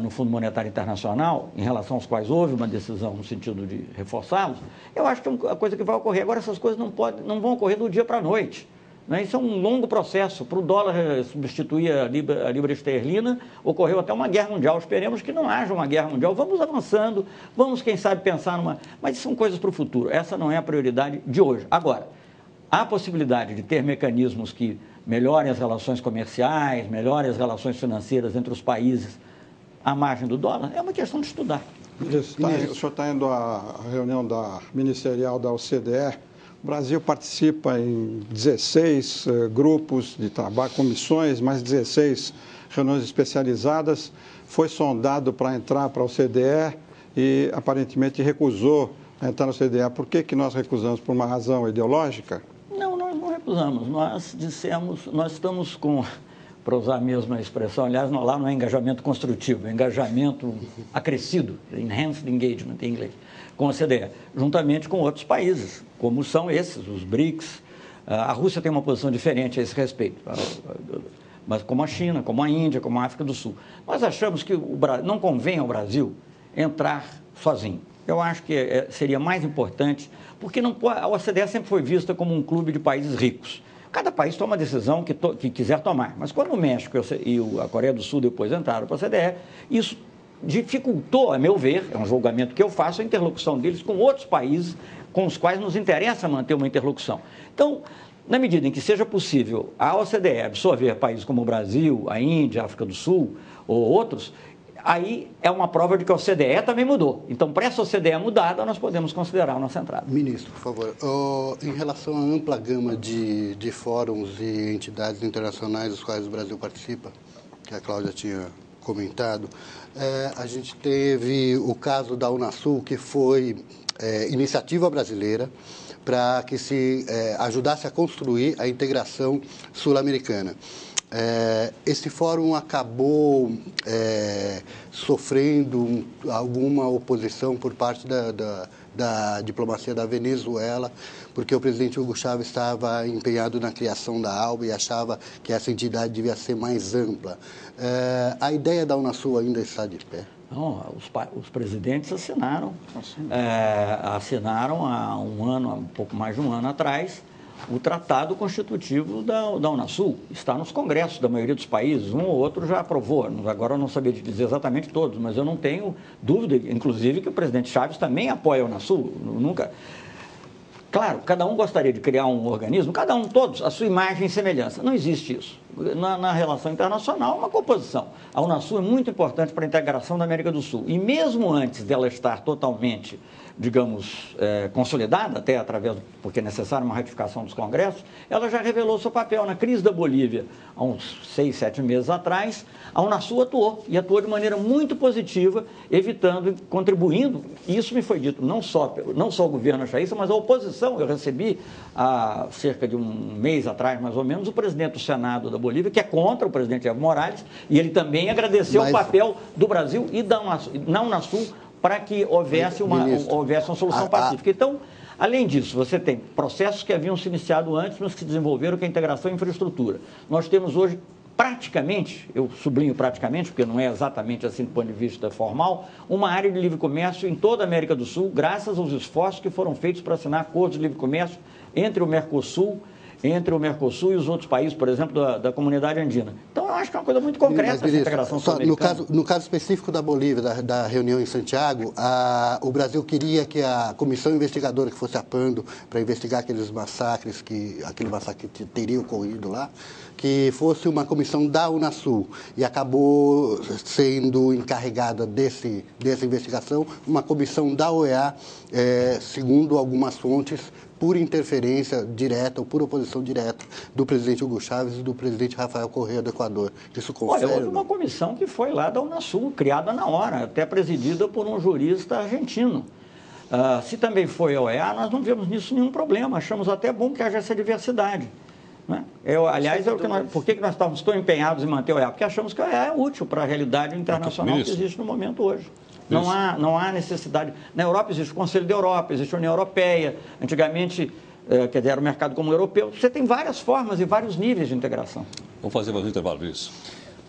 Speaker 2: no Fundo Monetário Internacional, em relação aos quais houve uma decisão no sentido de reforçá-los, eu acho que é uma coisa que vai ocorrer. Agora, essas coisas não, pode, não vão ocorrer do dia para a noite. Né? Isso é um longo processo. Para o dólar eh, substituir a libra, a libra esterlina, ocorreu até uma guerra mundial. Esperemos que não haja uma guerra mundial. Vamos avançando, vamos, quem sabe, pensar numa. Mas são coisas para o futuro. Essa não é a prioridade de hoje. Agora, há possibilidade de ter mecanismos que melhorem as relações comerciais, melhorem as relações financeiras entre os países à margem do dólar, é uma questão de estudar.
Speaker 8: Isso, tá, o senhor está indo à reunião da ministerial da OCDE. O Brasil participa em 16 uh, eh, grupos de trabalho, comissões, mais 16 reuniões especializadas. Foi sondado para entrar para a OCDE e aparentemente recusou entrar na OCDE. Por que, que nós recusamos? Por uma razão ideológica?
Speaker 2: Não, nós não recusamos. Nós dissemos, nós estamos com para usar a mesma expressão, aliás, lá não é engajamento construtivo, é engajamento acrescido, enhanced engagement em inglês, com a CDE, juntamente com outros países, como são esses, os BRICS. Ah, a Rússia tem uma posição diferente a esse respeito, ah, mas como a China, como a Índia, como a África do Sul. Nós achamos que o, não convém ao Brasil entrar sozinho. Eu acho que é, seria mais importante, porque não, a OCDE sempre foi vista como um clube de países ricos. Cada país toma a decisão que, to, que quiser tomar. Mas quando o México e a Coreia do Sul depois entraram para a OCDE, isso dificultou, a meu ver, é um julgamento que eu faço, a interlocução deles com outros países com os quais nos interessa manter uma interlocução. Então, na medida em que seja possível a OCDE absorver países como o Brasil, a Índia, a África do Sul ou outros, aí é uma prova de que a OCDE também mudou. Então, para essa OCDE mudada, nós podemos considerar a nossa entrada.
Speaker 5: Ministro, por favor, em relação à ampla gama de, de fóruns e entidades internacionais dos quais o Brasil participa, que a Cláudia tinha comentado, é, a gente teve o caso da Unasul, que foi é, iniciativa brasileira para que se é, ajudasse a construir a integração sul-americana. É, esse fórum acabou é, sofrendo alguma oposição por parte da, da, da, diplomacia da Venezuela, porque o presidente Hugo Chávez estava empenhado na criação da ALBA e achava que essa entidade devia ser mais ampla. É, a ideia da Unasul ainda está de pé?
Speaker 2: Não, os, os presidentes assinaram, é, assinaram há um ano, há um pouco mais de um ano atrás, o tratado constitutivo da, da Unasul. Está nos congressos da maioria dos países, um ou outro já aprovou. Agora eu não sabia dizer exatamente todos, mas eu não tenho dúvida, inclusive, que o presidente Chaves também apoia a Unasul. Nunca. Claro, cada um gostaria de criar um organismo, cada um, todos, a sua imagem e semelhança. Não existe isso. Na, na relação internacional, uma composição. A Unasul é muito importante para a integração da América do Sul. E mesmo antes dela estar totalmente digamos, é, consolidada, até através, porque é necessária uma ratificação dos congressos, ela já revelou seu papel na crise da Bolívia, há uns seis, sete meses atrás, a Unasul atuou, e atuou de maneira muito positiva, evitando, contribuindo, isso me foi dito não só, não só o governo chaísta, mas a oposição, eu recebi há cerca de um mês atrás, mais ou menos, o presidente do Senado da Bolívia, que é contra o presidente Evo Morales, e ele também agradeceu mas... o papel do Brasil e da Unasul, na Unasul para que houvesse uma, houvesse uma solução pacífica. Então, além disso, você tem processos que haviam se iniciado antes, mas que se desenvolveram, que é a integração e infraestrutura. Nós temos hoje praticamente, eu sublinho praticamente, porque não é exatamente assim do ponto de vista formal, uma área de livre comércio em toda a América do Sul, graças aos esforços que foram feitos para assinar acordos de livre comércio entre o Mercosul entre o Mercosul e os outros países, por exemplo, da, da comunidade andina. Então, eu acho que é uma coisa muito concreta Mas, essa integração só,
Speaker 5: no caso, no caso específico da Bolívia, da, da reunião em Santiago, a, o Brasil queria que a comissão investigadora que fosse a Pando para investigar aqueles massacres, que aquele massacre que teria ocorrido lá, que fosse uma comissão da Unasul e acabou sendo encarregada desse, dessa investigação uma comissão da OEA, é, segundo algumas fontes, por interferência direta ou por oposição direta do presidente Hugo Chávez e do presidente Rafael Correa do Equador.
Speaker 2: Isso confere? Olha, houve uma comissão que foi lá da Unasul, criada na hora, até presidida por um jurista argentino. Uh, se também foi a OEA, nós não vemos nisso nenhum problema. Achamos até bom que haja essa diversidade. Né? Eu, aliás, é o que nós, por que, que nós estamos tão empenhados em manter a OEA? Porque achamos que a OEA é útil para a realidade internacional que existe no momento hoje. Não há, não há necessidade. Na Europa existe o Conselho da Europa, existe a União Europeia. Antigamente, é, quer dizer, era o mercado comum europeu. Você tem várias formas e vários níveis de integração.
Speaker 3: Vamos fazer mais um intervalo isso.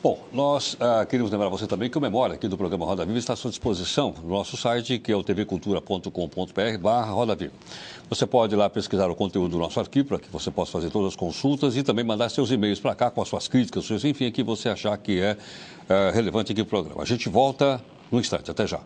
Speaker 3: Bom, nós ah, queríamos lembrar você também que o Memória aqui do programa Roda Viva está à sua disposição no nosso site, que é o tvcultura.com.br barra Roda Viva. Você pode ir lá pesquisar o conteúdo do nosso arquivo para que você possa fazer todas as consultas e também mandar seus e-mails para cá com as suas críticas, seus, enfim, que você achar que é, é relevante aqui no programa. A gente volta no instante. Até já.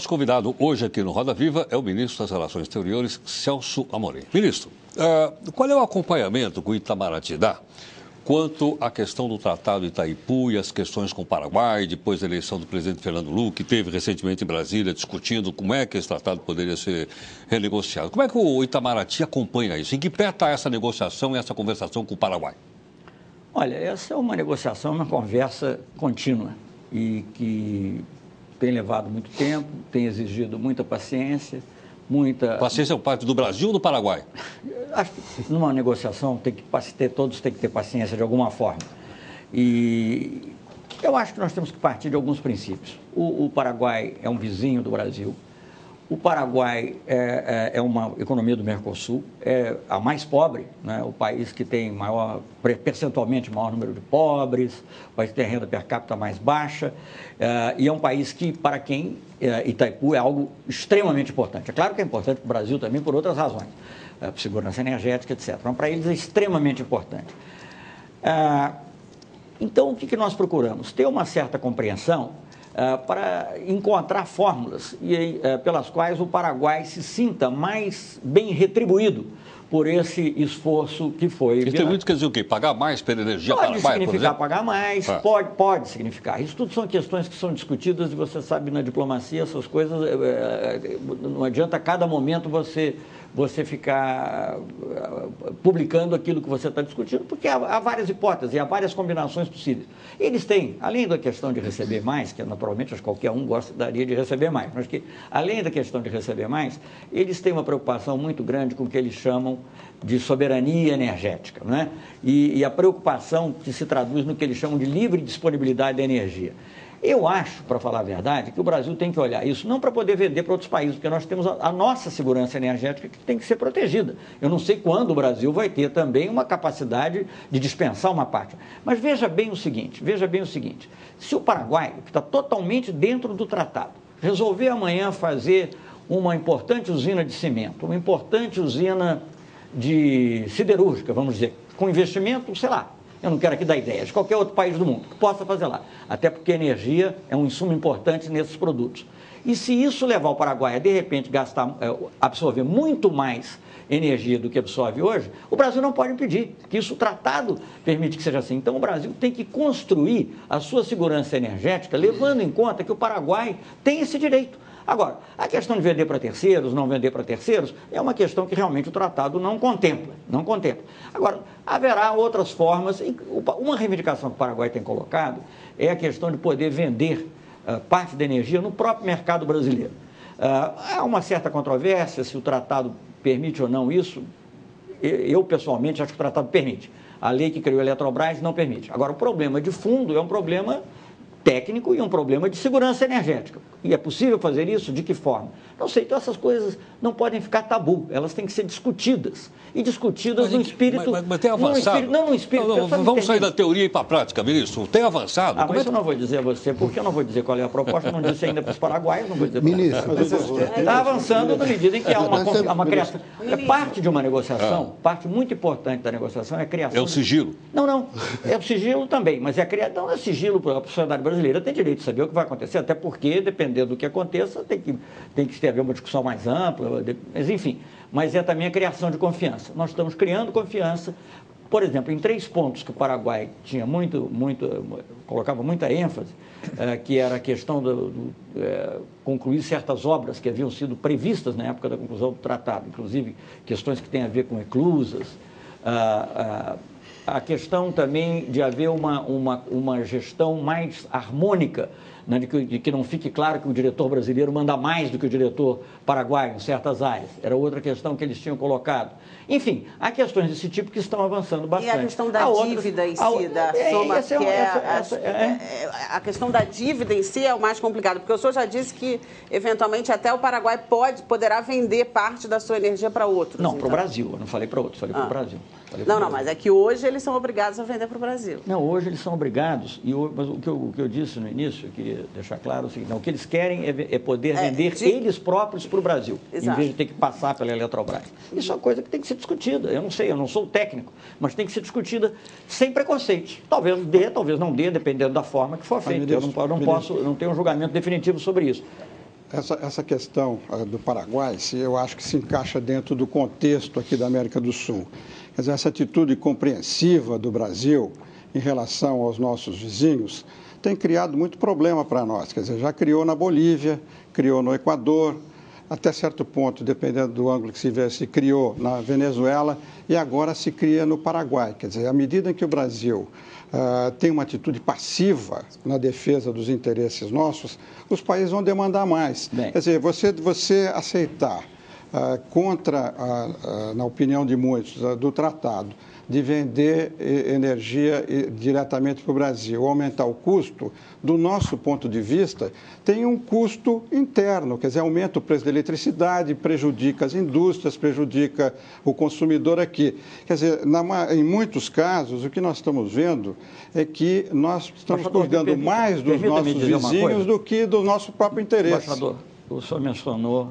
Speaker 3: Nosso convidado hoje aqui no Roda Viva é o ministro das Relações Exteriores, Celso Amorim. Ministro, uh, qual é o acompanhamento que o Itamaraty dá quanto à questão do Tratado Itaipu e as questões com o Paraguai, depois da eleição do presidente Fernando Luque, que teve recentemente em Brasília discutindo como é que esse tratado poderia ser renegociado. Como é que o Itamaraty acompanha isso? Em que pé está essa negociação e essa conversação com o Paraguai?
Speaker 2: Olha, essa é uma negociação, uma conversa contínua e que tem levado muito tempo, tem exigido muita paciência, muita.
Speaker 3: Paciência é parte do Brasil ou do Paraguai?
Speaker 2: Acho que numa negociação tem que ter, todos têm que ter paciência de alguma forma. E eu acho que nós temos que partir de alguns princípios. O, o Paraguai é um vizinho do Brasil. O Paraguai é, é, é, uma economia do Mercosul, é a mais pobre, né? o país que tem maior, percentualmente maior número de pobres, o país que tem renda per capita mais baixa, é, e é um país que, para quem é, Itaipu é algo extremamente importante. É claro que é importante para o Brasil também por outras razões, é, segurança energética, etc. Mas para eles é extremamente importante. É, então, o que, que nós procuramos? Ter uma certa compreensão para encontrar fórmulas e, uh, pelas quais o Paraguai se sinta mais bem retribuído por esse esforço que foi.
Speaker 3: Retribuído quer dizer o quê? Pagar mais pela energia
Speaker 2: pode Paraguai, significar pagar mais, ah. pode, pode significar. Isso tudo são questões que são discutidas e você sabe na diplomacia essas coisas, é, não adianta a cada momento você você ficar eh, publicando aquilo que você está discutindo, porque há, há, várias hipóteses, há várias combinações possíveis. Eles têm, além da questão de receber mais, que naturalmente acho que qualquer um gostaria de receber mais, mas que além da questão de receber mais, eles têm uma preocupação muito grande com o que eles chamam de soberania energética, não é? e, e a preocupação que se traduz no que eles chamam de livre disponibilidade da energia. Eu acho, para falar a verdade, que o Brasil tem que olhar isso não para poder vender para outros países, porque nós temos a, nossa segurança energética que tem que ser protegida. Eu não sei quando o Brasil vai ter também uma capacidade de dispensar uma parte. Mas veja bem o seguinte, veja bem o seguinte, se o Paraguai, que está totalmente dentro do tratado, resolver amanhã fazer uma importante usina de cimento, uma importante usina de siderúrgica, vamos dizer, com investimento, sei lá, eu não quero aqui dar ideias, de qualquer outro país do mundo que possa fazer lá. Até porque energia é um insumo importante nesses produtos. E se isso levar o Paraguai a, de repente, gastar, é, absorver muito mais energia do que absorve hoje, o Brasil não pode impedir, que isso o tratado permite que seja assim. Então o Brasil tem que construir a sua segurança energética levando em conta que o Paraguai tem esse direito. Agora, a questão de vender para terceiros, não vender para terceiros, é uma questão que realmente o tratado não contempla. Não contempla. Agora, haverá outras formas. Uma reivindicação que o Paraguai tem colocado é a questão de poder vender uh, parte da energia no próprio mercado brasileiro. Uh, há uma certa controvérsia se o tratado permite ou não isso. Eu, pessoalmente, acho que o tratado permite. A lei que criou a Eletrobras não permite. Agora, o problema de fundo é um problema técnico e um problema de segurança energética. E é possível fazer isso? De que forma? Não sei, então essas coisas não podem ficar tabu, elas têm que ser discutidas. E discutidas mas, no espírito.
Speaker 3: Mas, mas tem avançado. Espírito,
Speaker 2: não, no espírito. Não,
Speaker 3: não, vamos sair da teoria e ir para a prática, ministro. Tem avançado?
Speaker 2: Ah, mas é... eu não vou dizer a você, porque eu não vou dizer qual é a proposta, não disse ainda para os paraguaios, não vou dizer
Speaker 5: Ministro,
Speaker 2: está avançando na medida em que há uma, uma criação. É parte de uma negociação, ah. parte muito importante da negociação é a criação.
Speaker 3: É o sigilo.
Speaker 2: Não, não. É o sigilo também, mas é a criação. Não é sigilo para a sociedade brasileira, tem direito de saber o que vai acontecer, até porque, dependendo do que aconteça, tem que, tem que ter uma discussão mais ampla, mas enfim. Mas é também a criação de confiança. Nós estamos criando confiança, por exemplo, em três pontos que o Paraguai tinha muito, muito, colocava muita ênfase, é, que era a questão do, do é, concluir certas obras que haviam sido previstas na época da conclusão do tratado, inclusive questões que têm a ver com eclusas, a, a, a questão também de haver uma, uma, uma gestão mais harmônica né, de, que, de, que, não fique claro que o diretor brasileiro manda mais do que o diretor paraguaio em certas áreas. Era outra questão que eles tinham colocado. Enfim, há questões desse tipo que estão avançando bastante.
Speaker 4: E a questão da a dívida em si, a, da é, soma é, que é, essa, essa, é, é, a questão da dívida em si é o mais complicado, porque o senhor já disse que, eventualmente, até o Paraguai pode, poderá vender parte da sua energia para outros.
Speaker 2: Não, então. para o Brasil. Eu não falei para outros, falei ah. para o Brasil.
Speaker 4: Não, não, mas é que hoje eles são obrigados a vender para o Brasil.
Speaker 2: Não, hoje eles são obrigados, e mas o que, eu, o que eu disse no início, eu queria deixar claro o seguinte, não, o que eles querem é, é poder é, vender de... eles próprios para o Brasil, Exato. em vez de ter que passar pela Eletrobras. Isso é uma coisa que tem que ser discutida. Eu não sei, eu não sou técnico, mas tem que ser discutida sem preconceitos. Talvez dê, talvez não dê, dependendo da forma que for feita. Eu não, não posso, não tenho um julgamento definitivo sobre isso.
Speaker 8: Essa, essa questão uh, do Paraguai, eu acho que se encaixa dentro do contexto aqui da América do Sul. Quer dizer, essa atitude compreensiva do Brasil em relação aos nossos vizinhos tem criado muito problema para nós. Quer dizer, já criou na Bolívia, criou no Equador, até certo ponto, dependendo do ângulo que se vê, se criou na Venezuela e agora se cria no Paraguai. Quer dizer, à medida em que o Brasil uh, tem uma atitude passiva na defesa dos interesses nossos, os países vão demandar mais. Bem. Quer dizer, você, você aceitar ah, contra, ah, na opinião de muitos, do tratado de vender energia diretamente para o Brasil, aumentar o custo, do nosso ponto de vista, tem um custo interno, quer dizer, aumenta o preço da eletricidade, prejudica as indústrias, prejudica o consumidor aqui. Quer dizer, na, em muitos casos, o que nós estamos vendo é que nós estamos cuidando mais dos nossos vizinhos do que do nosso próprio interesse.
Speaker 2: Embaixador, o senhor mencionou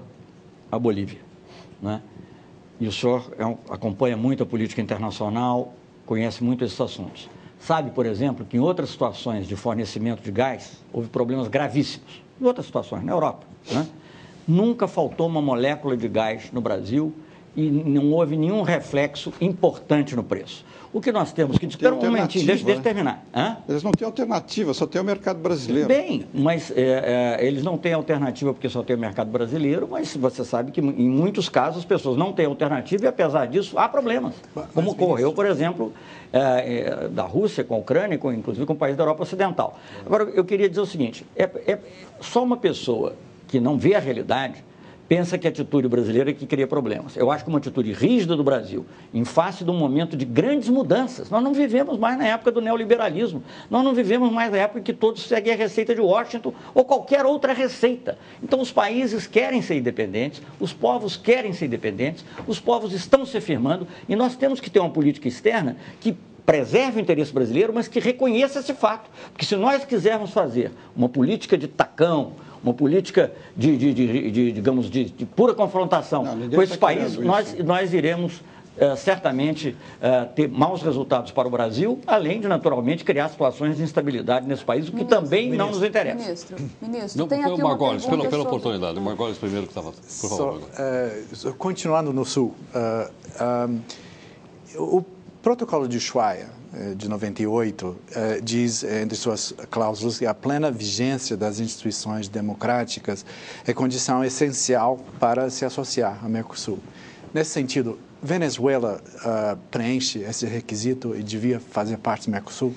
Speaker 2: a Bolívia, né? E o senhor é um, acompanha muito a política internacional, conhece muito esses assuntos. Sabe, por exemplo, que em outras situações de fornecimento de gás houve problemas gravíssimos. Em outras situações, na Europa. Né? Nunca faltou uma molécula de gás no Brasil e não houve nenhum reflexo importante no preço. O que nós temos que... Espera um momentinho, deixa, deixa eu terminar.
Speaker 8: Hã? Eles não têm alternativa, só tem o mercado brasileiro.
Speaker 2: Bem, mas é, é, eles não têm alternativa porque só tem o mercado brasileiro, mas você sabe que em muitos casos as pessoas não têm alternativa e apesar disso há problemas. Como ocorreu, por exemplo, é, é, da Rússia com a Ucrânia, com, inclusive com o país da Europa Ocidental. Agora, eu queria dizer o seguinte, é, é só uma pessoa que não vê a realidade pensa que a atitude brasileira é que cria problemas. Eu acho que uma atitude rígida do Brasil, em face de um momento de grandes mudanças. Nós não vivemos mais na época do neoliberalismo. Nós não vivemos mais na época em que todos seguem a receita de Washington ou qualquer outra receita. Então, os países querem ser independentes, os povos querem ser independentes, os povos estão se afirmando e nós temos que ter uma política externa que preserve o interesse brasileiro, mas que reconheça esse fato. Porque se nós quisermos fazer uma política de tacão, uma política de, de, de, de digamos, de, pura confrontação não, com esse tá país, nós, nós iremos é, certamente é, ter maus resultados para o Brasil, além de, naturalmente, criar situações de instabilidade nesse país, o que ministro, também ministro, não nos interessa.
Speaker 1: Ministro, ministro não,
Speaker 3: tem aqui o Margolis, pela, pela sobre... oportunidade. O Margolis primeiro que estava... Por favor.
Speaker 6: So, uh, continuando no Sul, uh, um, o protocolo de Ushuaia, eh, de 98 eh, diz, eh, entre suas cláusulas, que a plena vigência das instituições democráticas é condição essencial para se associar ao Mercosul. Nesse sentido, Venezuela uh, preenche esse requisito e devia fazer parte do Mercosul?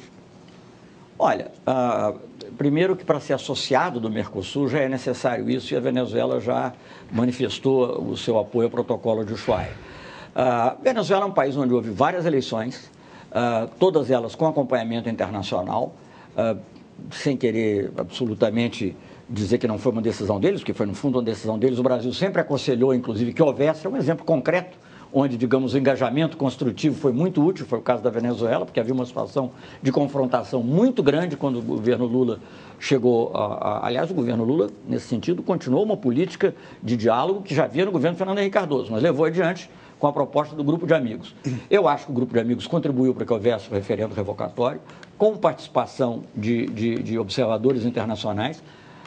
Speaker 2: Olha, uh, primeiro que para ser associado do Mercosul já é necessário isso e a Venezuela já manifestou o seu apoio ao protocolo de Ushuaia. Uh, Venezuela é um país onde houve várias eleições, uh, todas elas com acompanhamento internacional, uh, sem querer absolutamente dizer que não foi uma decisão deles, porque foi no fundo uma decisão deles. O Brasil sempre aconselhou, inclusive, que houvesse, é um exemplo concreto, onde, digamos, o engajamento construtivo foi muito útil, foi o caso da Venezuela, porque havia uma situação de confrontação muito grande quando o governo Lula chegou. A, a, aliás, o governo Lula, nesse sentido, continuou uma política de diálogo que já havia no governo Fernando Henrique Cardoso, mas levou adiante com a proposta do grupo de amigos. Eu acho que o grupo de amigos contribuiu para que houvesse o referendo revocatório, com participação de, de, de observadores internacionais.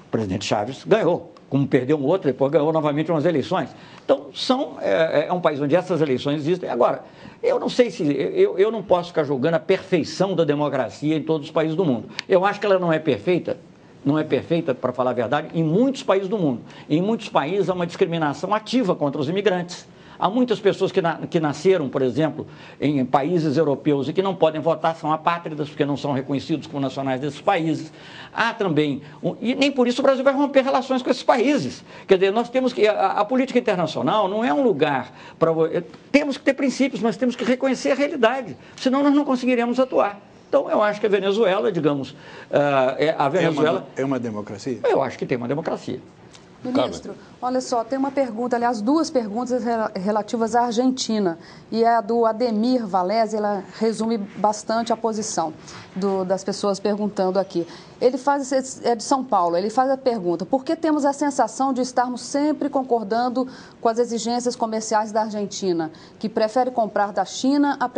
Speaker 2: O presidente Chaves ganhou, como perdeu um outro, depois ganhou novamente umas eleições. Então, são, é, é, um país onde essas eleições existem. Agora, eu não sei se. Eu, eu não posso ficar julgando a perfeição da democracia em todos os países do mundo. Eu acho que ela não é perfeita não é perfeita, para falar a verdade, em muitos países do mundo. Em muitos países há uma discriminação ativa contra os imigrantes. Há muitas pessoas que, na, que nasceram, por exemplo, em países europeus e que não podem votar, são apátridas, porque não são reconhecidos como nacionais desses países. Há também, um, e nem por isso o Brasil vai romper relações com esses países. Quer dizer, nós temos que. A, a política internacional não é um lugar para. Eh, temos que ter princípios, mas temos que reconhecer a realidade, senão nós não conseguiremos atuar. Então, eu acho que a Venezuela, digamos, uh, é, a Venezuela...
Speaker 6: É uma, é uma democracia?
Speaker 2: Eu acho que tem uma democracia.
Speaker 1: Ministro, olha só, tem uma pergunta, aliás, duas perguntas relativas à Argentina. E é a do Ademir Valese, ela resume bastante a posição do, das pessoas perguntando aqui. Ele faz, é de São Paulo, ele faz a pergunta: por que temos a sensação de estarmos sempre concordando com as exigências comerciais da Argentina, que prefere comprar da China a